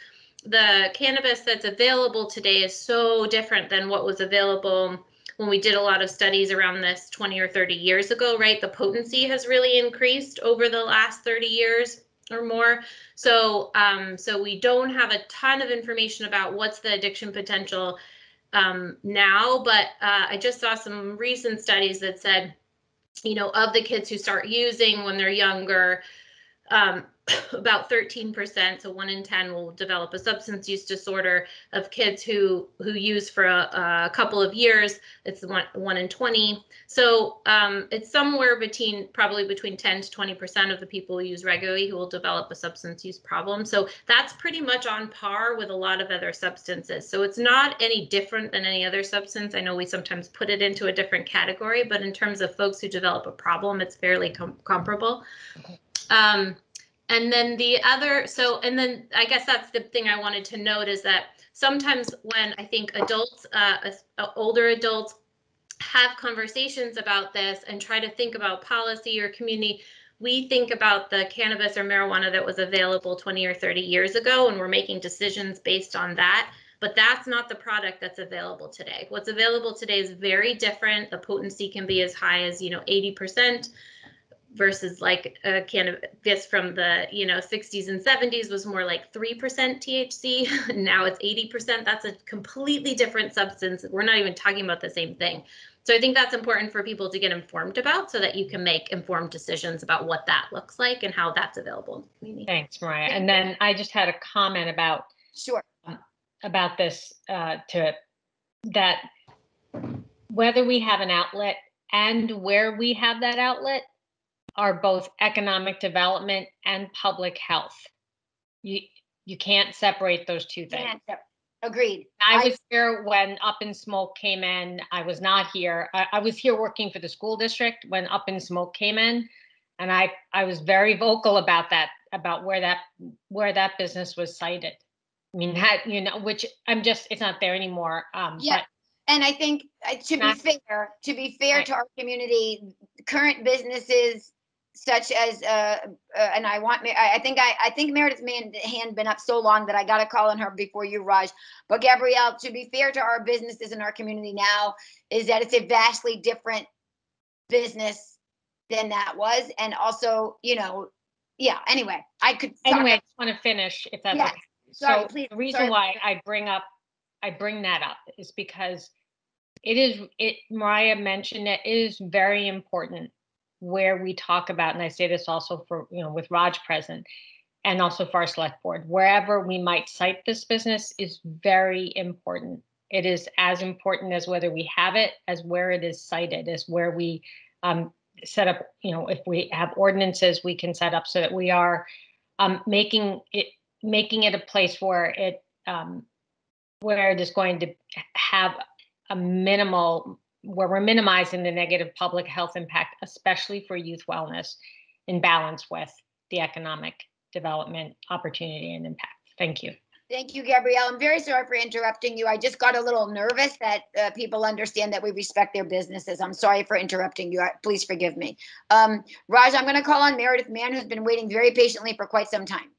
the cannabis that's available today is so different than what was available when we did a lot of studies around this 20 or 30 years ago, right? The potency has really increased over the last 30 years or more. So, um, so we don't have a ton of information about what's the addiction potential um, now, but uh, I just saw some recent studies that said, you know, of the kids who start using when they're younger, um, about 13%, so one in 10 will develop a substance use disorder. Of kids who who use for a, a couple of years, it's one one in 20. So um, it's somewhere between probably between 10 to 20% of the people who use regularly who will develop a substance use problem. So that's pretty much on par with a lot of other substances. So it's not any different than any other substance. I know we sometimes put it into a different category, but in terms of folks who develop a problem, it's fairly com comparable. Um, and then the other, so, and then I guess that's the thing I wanted to note is that sometimes when I think adults, uh, uh, older adults have conversations about this and try to think about policy or community, we think about the cannabis or marijuana that was available 20 or 30 years ago, and we're making decisions based on that. But that's not the product that's available today. What's available today is very different. The potency can be as high as, you know, 80% versus like a cannabis from the you know 60s and 70s was more like 3% THC now it's 80% that's a completely different substance we're not even talking about the same thing so I think that's important for people to get informed about so that you can make informed decisions about what that looks like and how that's available in the community. Thanks, Mariah. And then I just had a comment about Sure. about this uh, to that whether we have an outlet and where we have that outlet are both economic development and public health. You you can't separate those two things. Agreed. I I- was here when Up in Smoke came in. I was not here. I, I was here working for the school district when Up in Smoke came in. And I, I was very vocal about that, about where that, where that business was cited. I mean, that you know, which I'm just, it's not there anymore. Um, Yeah. but And I think, uh, to be fair, to be fair Right. to our community, current businesses such as, uh, uh, and I want, I, think I, I think Meredith's man, hand been up so long that I got to call on her before you, Raj. But Gabrielle, to be fair to our businesses in our community now, is that it's a vastly different business than that was. And also, you know, yeah, anyway, I could. anyway, I just want to finish if that's Yes. okay. Sorry, So please, the reason sorry. why I bring up, I bring that up is because it is, it, Mariah mentioned it, it is very important where we talk about, and I say this also for, you know, with Raj present, and also for our select board, wherever we might cite this business is very important. It is as important as whether we have it, as where it is cited, as where we um, set up, you know, if we have ordinances, we can set up so that we are um, making it, making it a place where it, um, where it is going to have a minimal, where we're minimizing the negative public health impact, especially for youth wellness in balance with the economic development opportunity and impact. Thank you. Thank you, Gabrielle. I'm very sorry for interrupting you. I just got a little nervous that uh, people understand that we respect their businesses. I'm sorry for interrupting you. Please forgive me. Um, Raj, I'm going to call on Meredith Mann, who's been waiting very patiently for quite some time.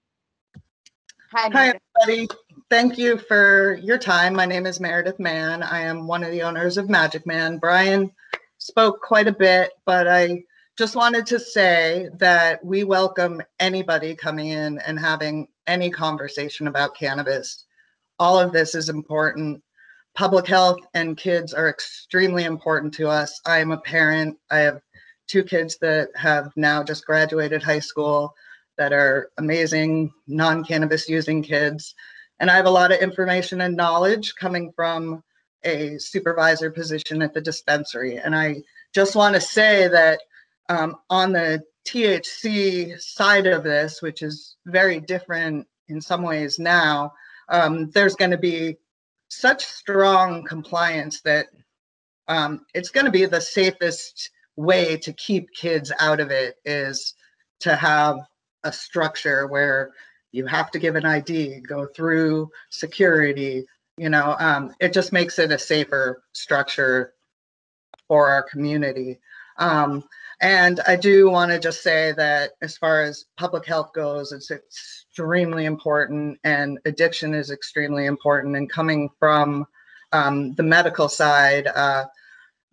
Hi, Hi, Meredith. everybody. Thank you for your time. My name is Meredith Mann. I am one of the owners of Magic Man. Brian spoke quite a bit, but I just wanted to say that we welcome anybody coming in and having any conversation about cannabis. All of this is important. Public health and kids are extremely important to us. I am a parent. I have two kids that have now just graduated high school that are amazing non-cannabis using kids and i have a lot of information and knowledge coming from a supervisor position at the dispensary. And i just want to say that um, on the thc side of this which is very different in some ways now um, there's going to be such strong compliance that um, it's going to be the safest way to keep kids out of it is to have a structure where you have to give an ID, go through security, you know, um, it just makes it a safer structure for our community. Um, and I do want to just say that as far as public health goes, it's extremely important and addiction is extremely important. And coming from um, the medical side, uh,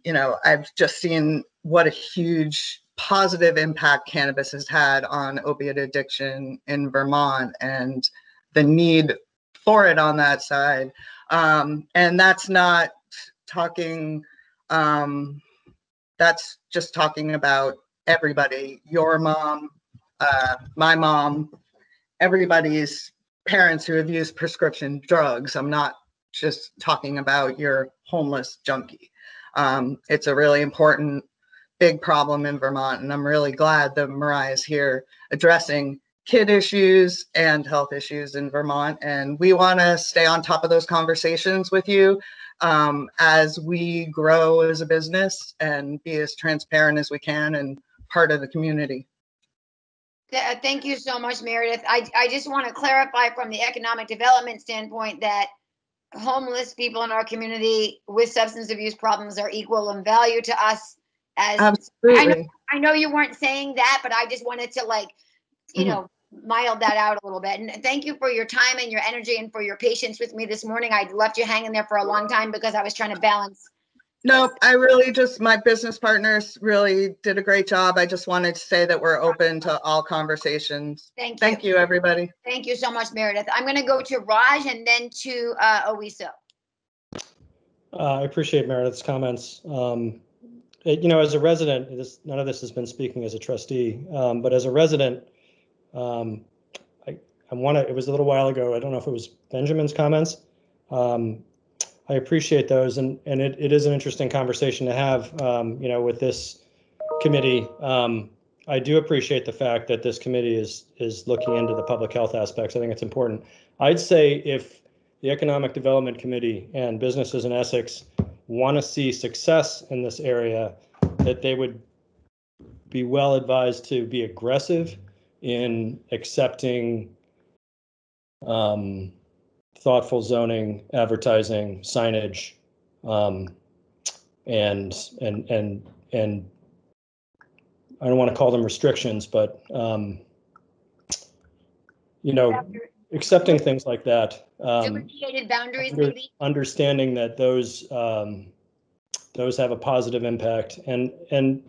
you know, I've just seen what a huge positive impact cannabis has had on opiate addiction in Vermont and the need for it on that side. Um, and that's not talking, um, that's just talking about everybody, your mom, uh, my mom, everybody's parents who have used prescription drugs. I'm not just talking about your homeless junkie. Um, it's a really important, big problem in Vermont, and I'm really glad that Mariah is here addressing kid issues and health issues in Vermont. And we want to stay on top of those conversations with you um, as we grow as a business and be as transparent as we can and part of the community. Uh, Thank you so much, Meredith. I, I just want to clarify from the economic development standpoint that homeless people in our community with substance abuse problems are equal in value to us as, I know, Absolutely. I know you weren't saying that, but I just wanted to like, you Mhm. know, mild that out a little bit. And thank you for your time and your energy and for your patience with me this morning. I left you hanging there for a long time because I was trying to balance. Nope, I really just, my business partners really did a great job. I just wanted to say that we're open to all conversations. Thank you. Thank you, everybody. Thank you so much, Meredith. I'm going to go to Raj and then to uh, Owiso. Uh, I appreciate Meredith's comments. Um, it- You know, as a resident, this, none of this has been speaking as a trustee, um, but as a resident, um, I, I want to, it was a little while ago, I don't know if it was Benjamin's comments. Um, I appreciate those and, and it, it is an interesting conversation to have, um, you know, with this committee. Um, I do appreciate the fact that this committee is, is looking into the public health aspects. I think it's important. I'd say if the Economic Development Committee and businesses in Essex want to see success in this area, that they would be well advised to be aggressive in accepting um, thoughtful zoning, advertising, signage, um, and and and and I don't want to call them restrictions, but um, you know, accepting things like that. Um, Delineated boundaries, under- maybe? understanding that those um, those have a positive impact and and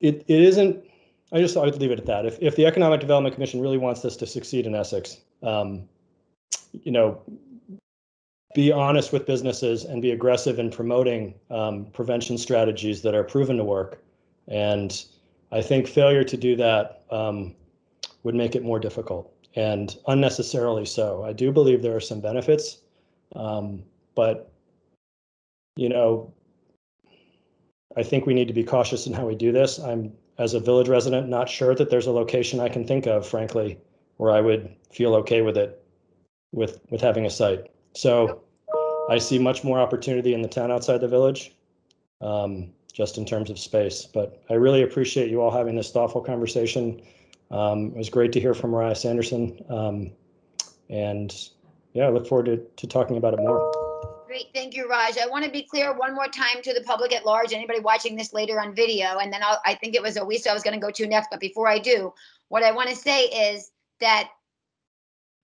it it isn't I just I would leave it at that. If if the Economic Development Commission really wants this to succeed in Essex, um, you know, be honest with businesses and be aggressive in promoting um, prevention strategies that are proven to work. And I think failure to do that um, would make it more difficult and unnecessarily so. I do believe there are some benefits, um, but you know, I think we need to be cautious in how we do this. I'm, as a village resident, not sure that there's a location I can think of, frankly, where I would feel okay with it, with with having a site. So I see much more opportunity in the town outside the village, um, just in terms of space. But I really appreciate you all having this thoughtful conversation. Um, it was great to hear from Mariah Sanderson. Um, and yeah, I look forward to, to talking about it more. Great, thank you, Raj. I want to be clear one more time to the public at large, anybody watching this later on video, and then I'll, I think it was Owiso I was going to go to next, but before I do, what I want to say is that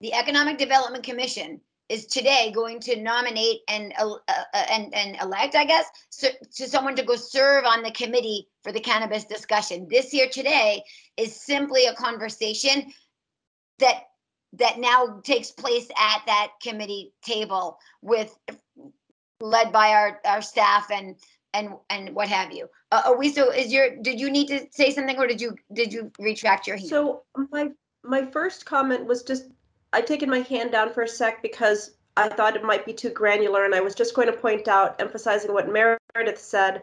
the Economic Development Commission is today going to nominate and uh, uh, and and elect, I guess, so, to someone to go serve on the committee for the cannabis discussion. This here today is simply a conversation that that now takes place at that committee table with led by our our staff and and and what have you. Uh, Owiso, is your did you need to say something or did you did you retract your hand? So my my first comment was just I taken my hand down for a sec because I thought it might be too granular, and I was just going to point out, emphasizing what Meredith said,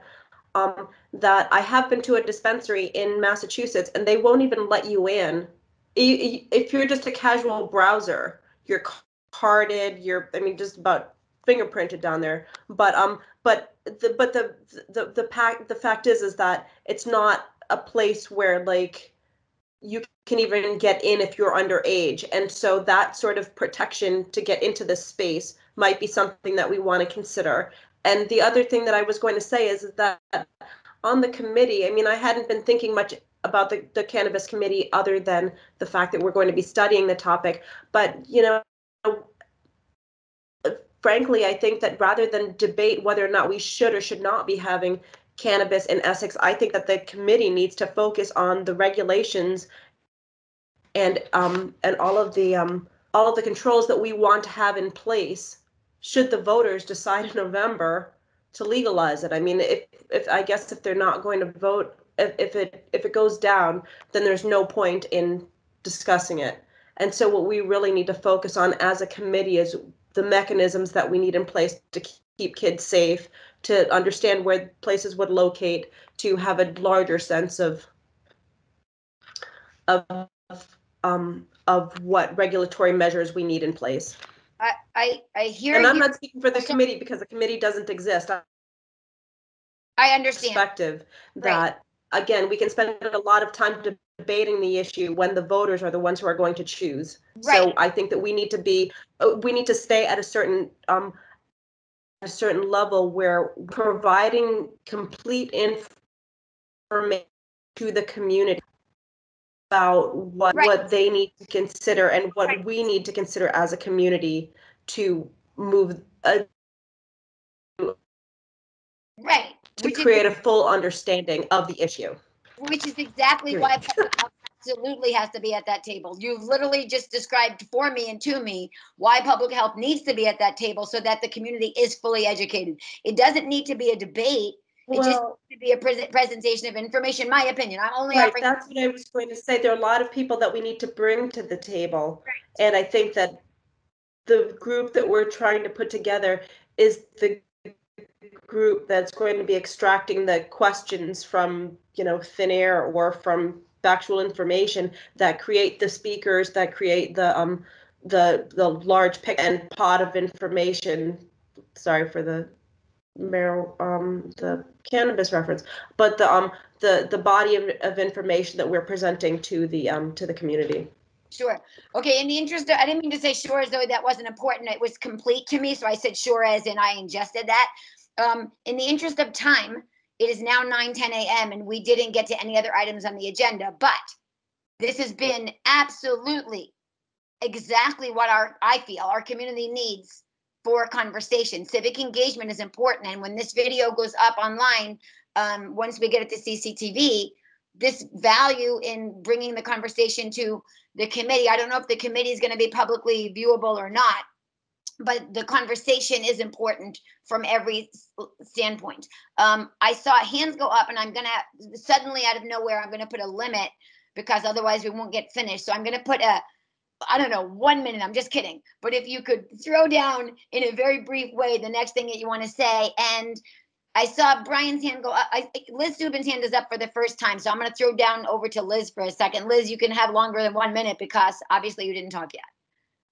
um, that I have been to a dispensary in Massachusetts, and they won't even let you in. If you're just a casual browser, you're carded. You're, I mean, just about fingerprinted down there. But um, but the but the the the pack the fact is is that it's not a place where like you can even get in if you're underage. And so that sort of protection to get into this space might be something that we want to consider. And the other thing that I was going to say is that on the committee, I mean, I hadn't been thinking much about the, the cannabis committee other than the fact that we're going to be studying the topic. But, you know, frankly, I think that rather than debate whether or not we should or should not be having cannabis in Essex. I think that the committee needs to focus on the regulations and um, and all of the um, all of the controls that we want to have in place should the voters decide in November to legalize it. I mean, if if I guess if they're not going to vote, if, if it if it goes down, then there's no point in discussing it. And so what we really need to focus on as a committee is the mechanisms that we need in place to keep kids safe, to understand where places would locate, to have a larger sense of of um, of what regulatory measures we need in place. I, I, I hear And I'm not speaking for the committee because the committee doesn't exist. I I understand. Perspective that, again, we can spend a lot of time debating the issue when the voters are the ones who are going to choose. Right. So I think that we need to be, uh, we need to stay at a certain, um, a certain level where providing complete information to the community about what, Right. what they need to consider and what we need to consider as a community to move, uh, Right. to Which is- create a full understanding of the issue. Which is exactly why absolutely has to be at that table. You've literally just described for me and to me why public health needs to be at that table so that the community is fully educated. It doesn't need to be a debate. It just needs to be a present presentation of information, my opinion. I'm only Right, offering. that's what I was going to say. There are a lot of people that we need to bring to the table. And I think that the group that we're trying to put together is the group that's going to be extracting the questions from, you know, thin air or from factual information that create the speakers, that create the um the the large pick and pot of information. Sorry for the mar um the cannabis reference, but the um the the body of, of information that we're presenting to the um to the community. Sure. Okay, in the interest of, I didn't mean to say sure as though that wasn't important. It was complete to me, so I said sure as in I ingested that. Um, in the interest of time, it is now 9, 10 a.m. and we didn't get to any other items on the agenda, but this has been absolutely exactly what our, I feel, our community needs for conversation. Civic engagement is important, and when this video goes up online, um, once we get it to CCTV, this value in bringing the conversation to the committee. I don't know if the committee is going to be publicly viewable or not, but the conversation is important from every standpoint. Um, I saw hands go up, and I'm to suddenly out of nowhere, I'm to put a limit because otherwise we won't get finished. So I'm to put a I don't know, one minute. I'm just kidding. But if you could throw down in a very brief way the next thing that you want to say. And I saw Brian's hand go up. I, Liz Subin's hand is up for the first time. So I'm to throw down over to Liz for a second. Liz, you can have longer than one minute because obviously you didn't talk yet.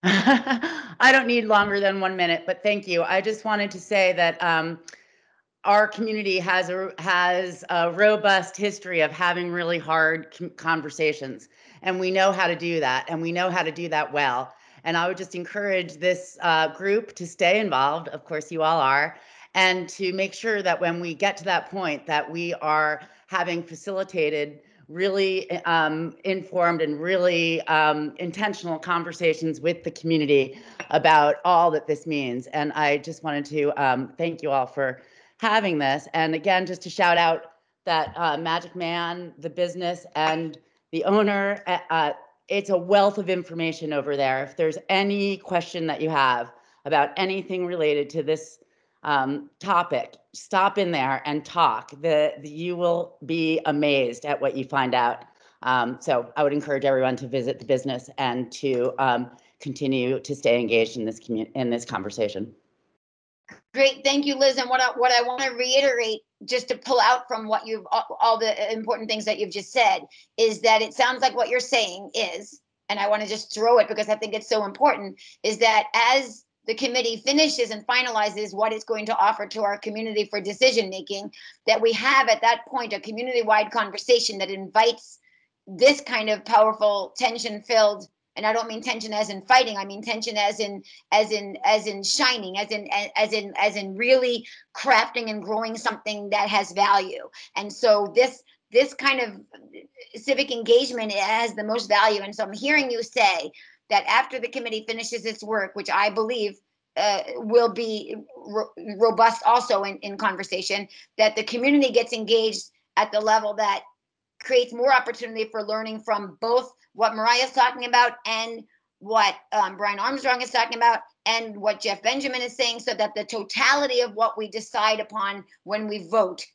I don't need longer than one minute, but thank you. I just wanted to say that um, our community has a has a robust history of having really hard conversations, and we know how to do that, and we know how to do that well. And I would just encourage this uh, group to stay involved. Of course, you all are, and to make sure that when we get to that point, that we are having facilitated really um, informed and really um, intentional conversations with the community about all that this means. And I just wanted to um, thank you all for having this. And again, just to shout out that uh, Magic Man, the business, and the owner, uh, uh, it's a wealth of information over there. If there's any question that you have about anything related to this um, topic, stop in there and talk. The, the you will be amazed at what you find out. Um, so I would encourage everyone to visit the business and to um, continue to stay engaged in this community in this conversation. Great, thank you, Liz. And what I, what I want to reiterate, just to pull out from what you've all, all the important things that you've just said, is that it sounds like what you're saying is, and I want to just throw it because I think it's so important, is that as the committee finishes and finalizes what it's going to offer to our community for decision making, that we have at that point a community-wide conversation that invites this kind of powerful, tension-filled and I don't mean tension as in fighting. I mean tension as in as in as in shining, as in as in as in really crafting and growing something that has value. And so this this kind of civic engagement has the most value. And so I'm hearing you say that after the committee finishes its work, which I believe uh, will be ro- robust also in, in conversation, that the community gets engaged at the level that creates more opportunity for learning from both what Mariah is talking about and what um, Brian Armstrong is talking about and what Jeff Benjamin is saying, so that the totality of what we decide upon when we vote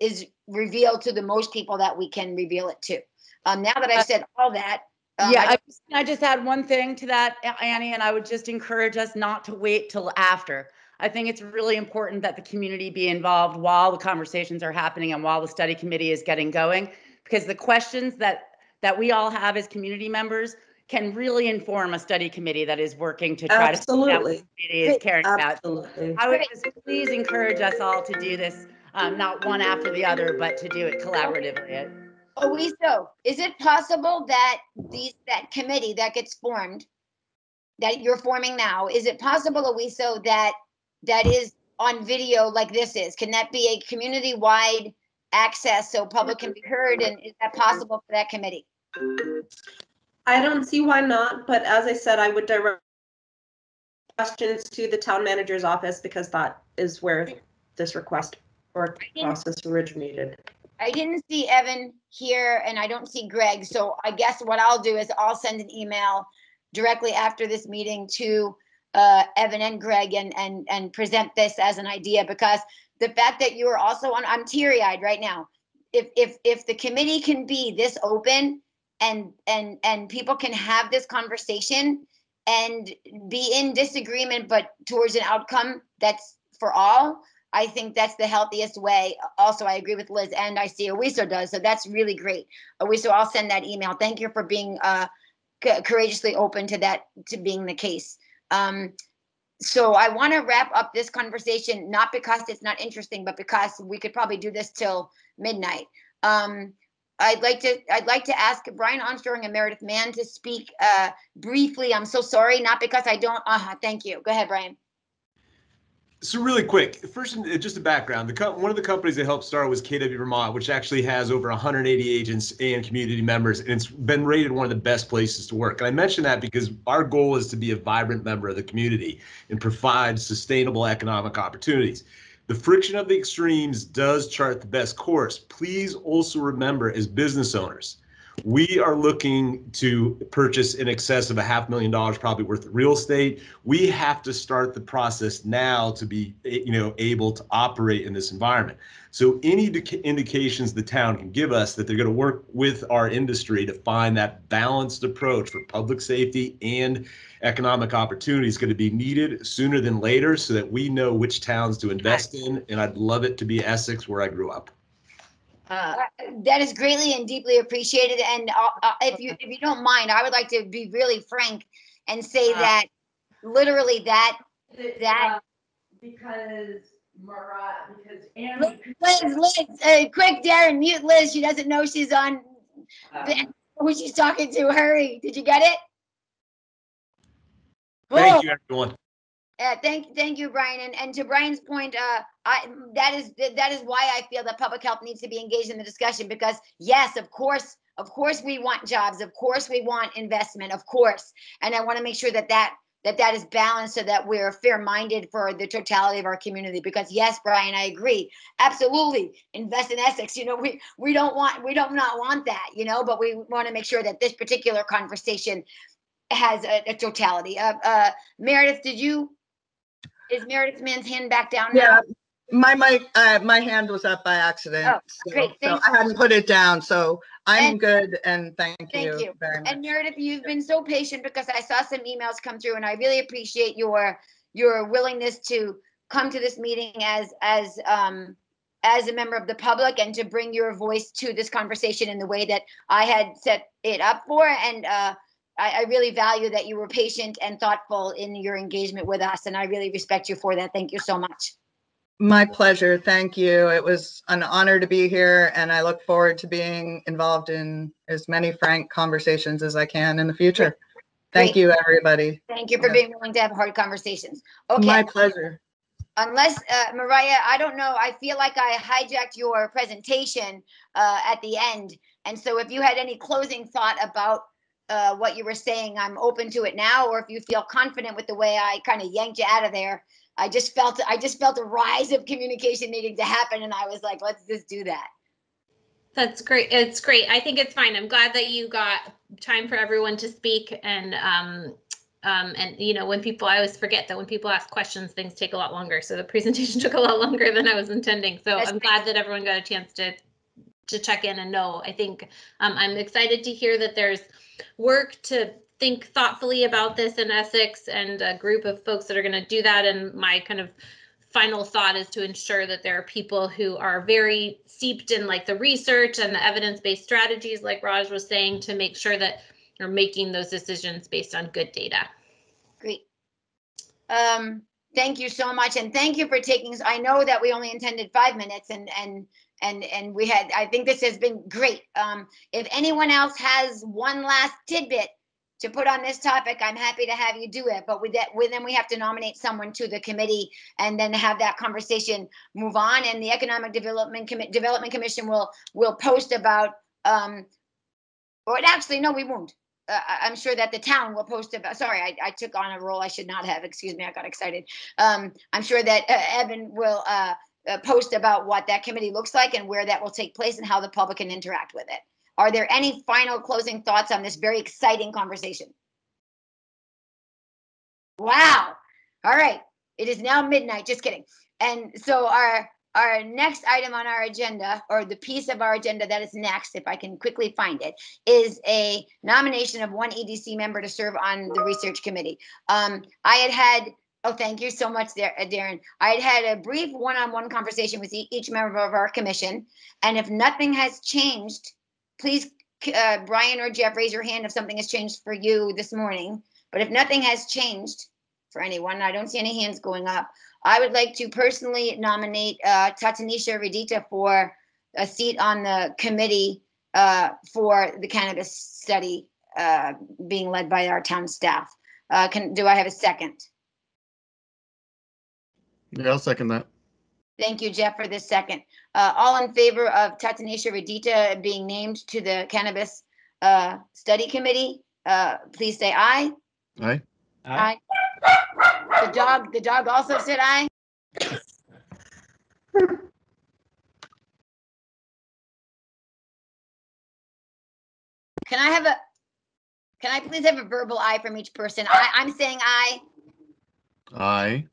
is revealed to the most people that we can reveal it to. Um, now that I've said all that, um, Yeah, I- just- I just add one thing to that, Annie, and I would just encourage us not to wait till after. I think it's really important that the community be involved while the conversations are happening and while the study committee is getting going. Because the questions that, that we all have as community members can really inform a study committee that is working to try to. figure out what Absolutely. about. Absolutely. I would just please encourage us all to do this, um, not one after the other, but to do it collaboratively. Owiso, is it possible that these, that committee that gets formed, that you're forming now, is it possible, Owiso, that, that is on video like this is? Can that be a community-wide access so public can be heard? And is that possible for that committee? I don't see why not, but as I said, I would direct questions to the town manager's office because that is where this request or process originated. I didn't see Evan here and I don't see Greg, so I guess what I'll do is I'll send an email directly after this meeting to uh, Evan and Greg and, and, and present this as an idea because the fact that you are also on, I'm teary eyed right now. If, if, if the committee can be this open and, and, and people can have this conversation and be in disagreement, but towards an outcome that's for all, I think that's the healthiest way. Also, I agree with Liz and I see Owiso does. So that's really great. Owiso, I'll send that email. Thank you for being uh, c- courageously open to that, to being the case. Um, so I want to wrap up this conversation, not because it's not interesting, but because we could probably do this till midnight. Um, I'd like to, I'd like to ask Brian Armstrong and Meredith Mann to speak uh, briefly. I'm so sorry, not because I don't, uh, thank you. Go ahead, Brian. So really quick, first, uh, just a background. The one of the companies that helped start was KW Vermont, which actually has over 180 agents and community members, and it's been rated one of the best places to work. And I mention that because our goal is to be a vibrant member of the community and provide sustainable economic opportunities. The friction of the extremes does chart the best course. Please also remember, as business owners, we are looking to purchase in excess of a half million dollars probably worth of real estate. We have to start the process now to be, you know, able to operate in this environment. So any indications the town can give us that they're going to work with our industry to find that balanced approach for public safety and economic opportunity is going to be needed sooner than later so that we know which towns to invest in. And I'd love it to be Essex where I grew up. Uh, that is greatly and deeply appreciated. And uh, uh, if you if you don't mind, I would like to be really frank and say Uh, that literally that that Because Mariah, because Liz, Liz, uh, quick, Darren, mute Liz. She doesn't know she's on who she's talking to. Hurry! Did you get it? Thank Cool. you, everyone. Uh, thank, thank you, Brian. And, and to Brian's point, uh, I, that is, that is why I feel that public health needs to be engaged in the discussion because yes, of course, of course we want jobs. Of course we want investment, of course. And I want to make sure that that, that that is balanced so that we're fair-minded for the totality of our community. Because yes, Brian, I agree. Absolutely. Invest in Essex. You know, we, we don't want, we don't not want that, you know, but we want to make sure that this particular conversation has a, a totality. Uh, uh, Meredith, did you, is Meredith Mann's hand back down now? Yeah, my mic, uh, my hand was up by accident. Oh, so- great, So thank I hadn't put it down, so I'm And- good and thank Thank you you. very much. And Meredith, you've been so patient because I saw some emails come through and I really appreciate your, your willingness to come to this meeting as, as, um, as a member of the public and to bring your voice to this conversation in the way that I had set it up for. And, uh, I, I really value that you were patient and thoughtful in your engagement with us and I really respect you for that. Thank you so much. My pleasure. Thank you. It was an honor to be here and I look forward to being involved in as many frank conversations as I can in the future. Thank Great. you, everybody. Thank you for Yeah. being willing to have hard conversations. Okay. My pleasure. unless, uh, Mariah, I don't know, I feel like I hijacked your presentation uh, at the end. And so if you had any closing thought about uh, what you were saying, I'm open to it now, or if you feel confident with the way I kind of yanked you out of there. I just felt I just felt a rise of communication needing to happen, and I was like, let's just do that. That's great. It's great. I think it's fine. I'm glad that you got time for everyone to speak and um um and you know when people I always forget that when people ask questions things take a lot longer. So the presentation took a lot longer than I was intending. So That's I'm glad that everyone got a chance to to check in and know. I think um, I'm excited to hear that there's work to think thoughtfully about this in Essex and a group of folks that are going to do that. And my kind of final thought is to ensure that there are people who are very steeped in like the research and the evidence-based strategies, like Raj was saying, to make sure that you're making those decisions based on good data. Great. Um, thank you so much, and thank you for taking. I know that we only intended five minutes, and and and and we had. I think this has been great. Um, if anyone else has one last tidbit to put on this topic, I'm happy to have you do it. But with that, with then we have to nominate someone to the committee, and then have that conversation move on. And the Economic Development Commi- Development Commission will will post about. Um, or actually, no, we won't uh, I'm sure that the town will post about, sorry, I, I took on a role I should not have, excuse me, I got excited. Um, I'm sure that uh, Evan will, uh, uh, post about what that committee looks like and where that will take place and how the public can interact with it. Are there any final closing thoughts on this very exciting conversation? Wow. All right. It is now midnight. Just kidding. And so our our next item on our agenda, or the piece of our agenda that is next, if I can quickly find it, is a nomination of one EDC member to serve on the research committee. Um, I had had, oh, thank you so much, uh, Darren. I had had a brief one-on-one conversation with each member of our commission, and if nothing has changed, please, uh, Brian or Jeff, raise your hand if something has changed for you this morning. But if nothing has changed for anyone, I don't see any hands going up. I would like to personally nominate uh, Tatanisha Redita for a seat on the committee uh, for the cannabis study uh, being led by our town staff. Uh, Can, do I have a second? Yeah, I'll second that. Thank you, Jeff, for this second. Uh, All in favor of Tatanisha Redita being named to the cannabis uh, study committee, uh, please say aye. Aye. Aye. The dog, the dog also said aye. Can I have a, can I please have a verbal aye from each person? I, I'm saying aye. Aye.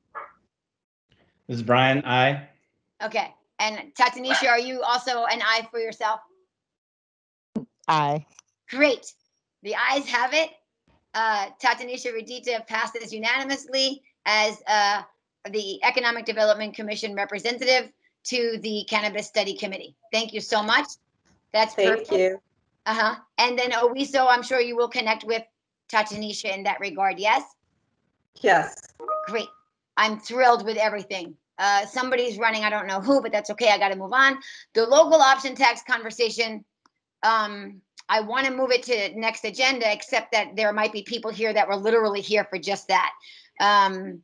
This is Brian. I. Okay. And Tatanisha, are you also an I for yourself? Aye. Great. The ayes have it. Uh, Tatanisha Redita passes unanimously as uh, the Economic Development Commission representative to the Cannabis Study Committee. Thank you so much. That's Thank perfect. you. Uh-huh. And then Owiso, I'm sure you will connect with Tatanisha in that regard, yes? Yes. Great. I'm thrilled with everything. Uh, somebody's running, I don't know who, but that's okay. I got to move on. The local option tax conversation. Um, I want to move it to next agenda, except that there might be people here that were literally here for just that. Um,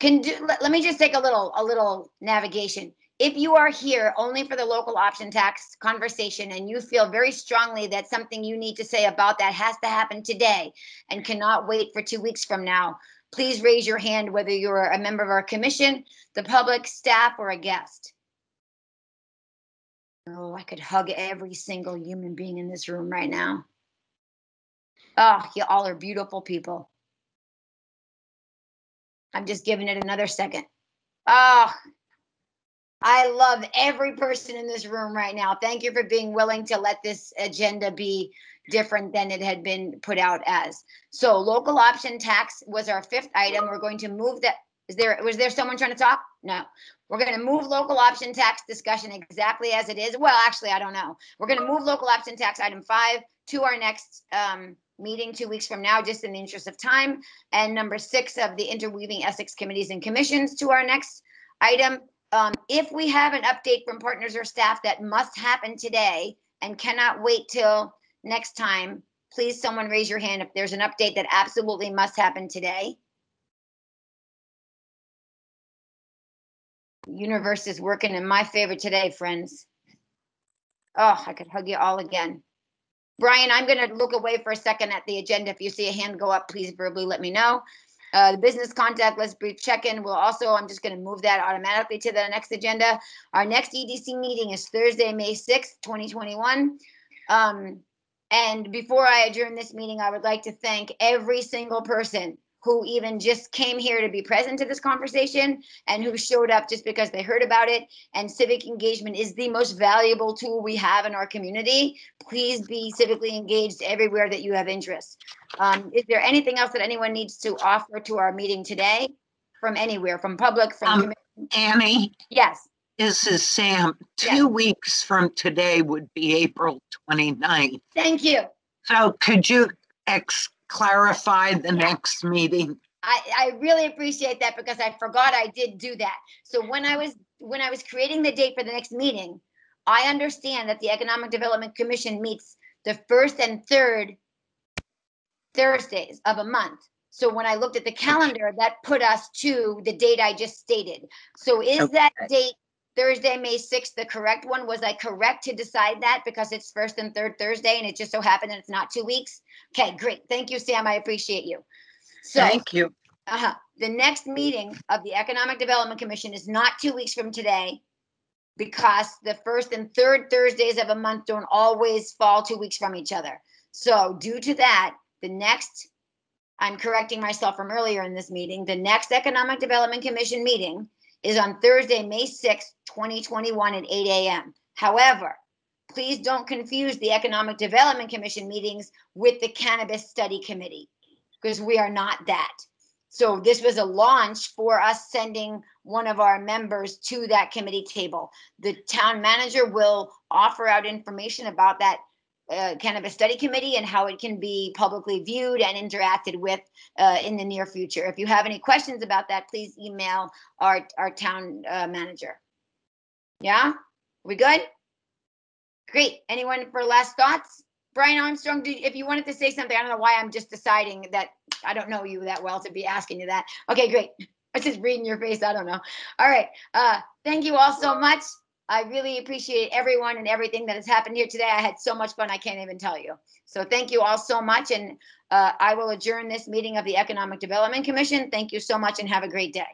can do, let, let me just take a little, a little navigation. If you are here only for the local option tax conversation and you feel very strongly that something you need to say about that has to happen today and cannot wait for two weeks from now, please raise your hand whether you're a member of our commission, the public, staff, or a guest. Oh, I could hug every single human being in this room right now. Oh, you all are beautiful people. I'm just giving it another second. Oh, I love every person in this room right now. Thank you for being willing to let this agenda be different than it had been put out as. So local option tax was our fifth item. We're going to move that. Is there, was there someone trying to talk? No. We're going to move local option tax discussion exactly as it is. Well, actually, I don't know. We're going to move local option tax item five to our next um, meeting two weeks from now, just in the interest of time. And number six of the interweaving Essex committees and commissions to our next item. Um, if we have an update from partners or staff that must happen today and cannot wait till next time, please someone raise your hand if there's an update that absolutely must happen today. Universe is working in my favor today, friends. Oh, I could hug you all again. Brian, I'm gonna look away for a second at the agenda. If you see a hand go up, please verbally let me know. Uh, the business contact list brief check-in We'll also, I'm just gonna move that automatically to the next agenda. Our next EDC meeting is Thursday, May sixth, twenty twenty-one. Um, and before I adjourn this meeting, I would like to thank every single person who even just came here to be present to this conversation and who showed up just because they heard about it. And civic engagement is the most valuable tool we have in our community. Please be civically engaged everywhere that you have interest. Um, is there anything else that anyone needs to offer to our meeting today? From anywhere, from public, from, Um, Annie, yes, this is Sam. Two weeks from today would be April 29th. thank you. So could you ex, clarify the next meeting? I, I really appreciate that because I forgot I did do that. So when I was, when I was creating the date for the next meeting, I understand that the Economic Development Commission meets the first and third Thursdays of a month. So when I looked at the calendar, that put us to the date I just stated. So is that date Thursday, May sixth, the correct one? Was I correct to decide that because it's first and third Thursday and it just so happened that it's not two weeks? Okay, great. Thank you, Sam. I appreciate you. So. Thank you. Uh-huh. The next meeting of the Economic Development Commission is not two weeks from today because the first and third Thursdays of a month don't always fall two weeks from each other. So due to that, the next, I'm correcting myself from earlier in this meeting, the next Economic Development Commission meeting is on Thursday, May 6th, 2021 at 8 a.m. However, please don't confuse the Economic Development Commission meetings with the Cannabis Study Committee because we are not that. So this was a launch for us sending one of our members to that committee table. The town manager will offer out information about that uh, cannabis study committee and how it can be publicly viewed and interacted with uh, in the near future. If you have any questions about that, please email our, our town uh, manager. Yeah, we good? Great. Anyone for last thoughts? Brian Armstrong, did, if you wanted to say something, I don't know why I'm just deciding that I don't know you that well to be asking you that. Okay, great. I was just reading your face. I don't know. All right. Uh, thank you all so much. I really appreciate everyone and everything that has happened here today. I had so much fun. I can't even tell you. So thank you all so much. And uh, I will adjourn this meeting of the Economic Development Commission. Thank you so much and have a great day.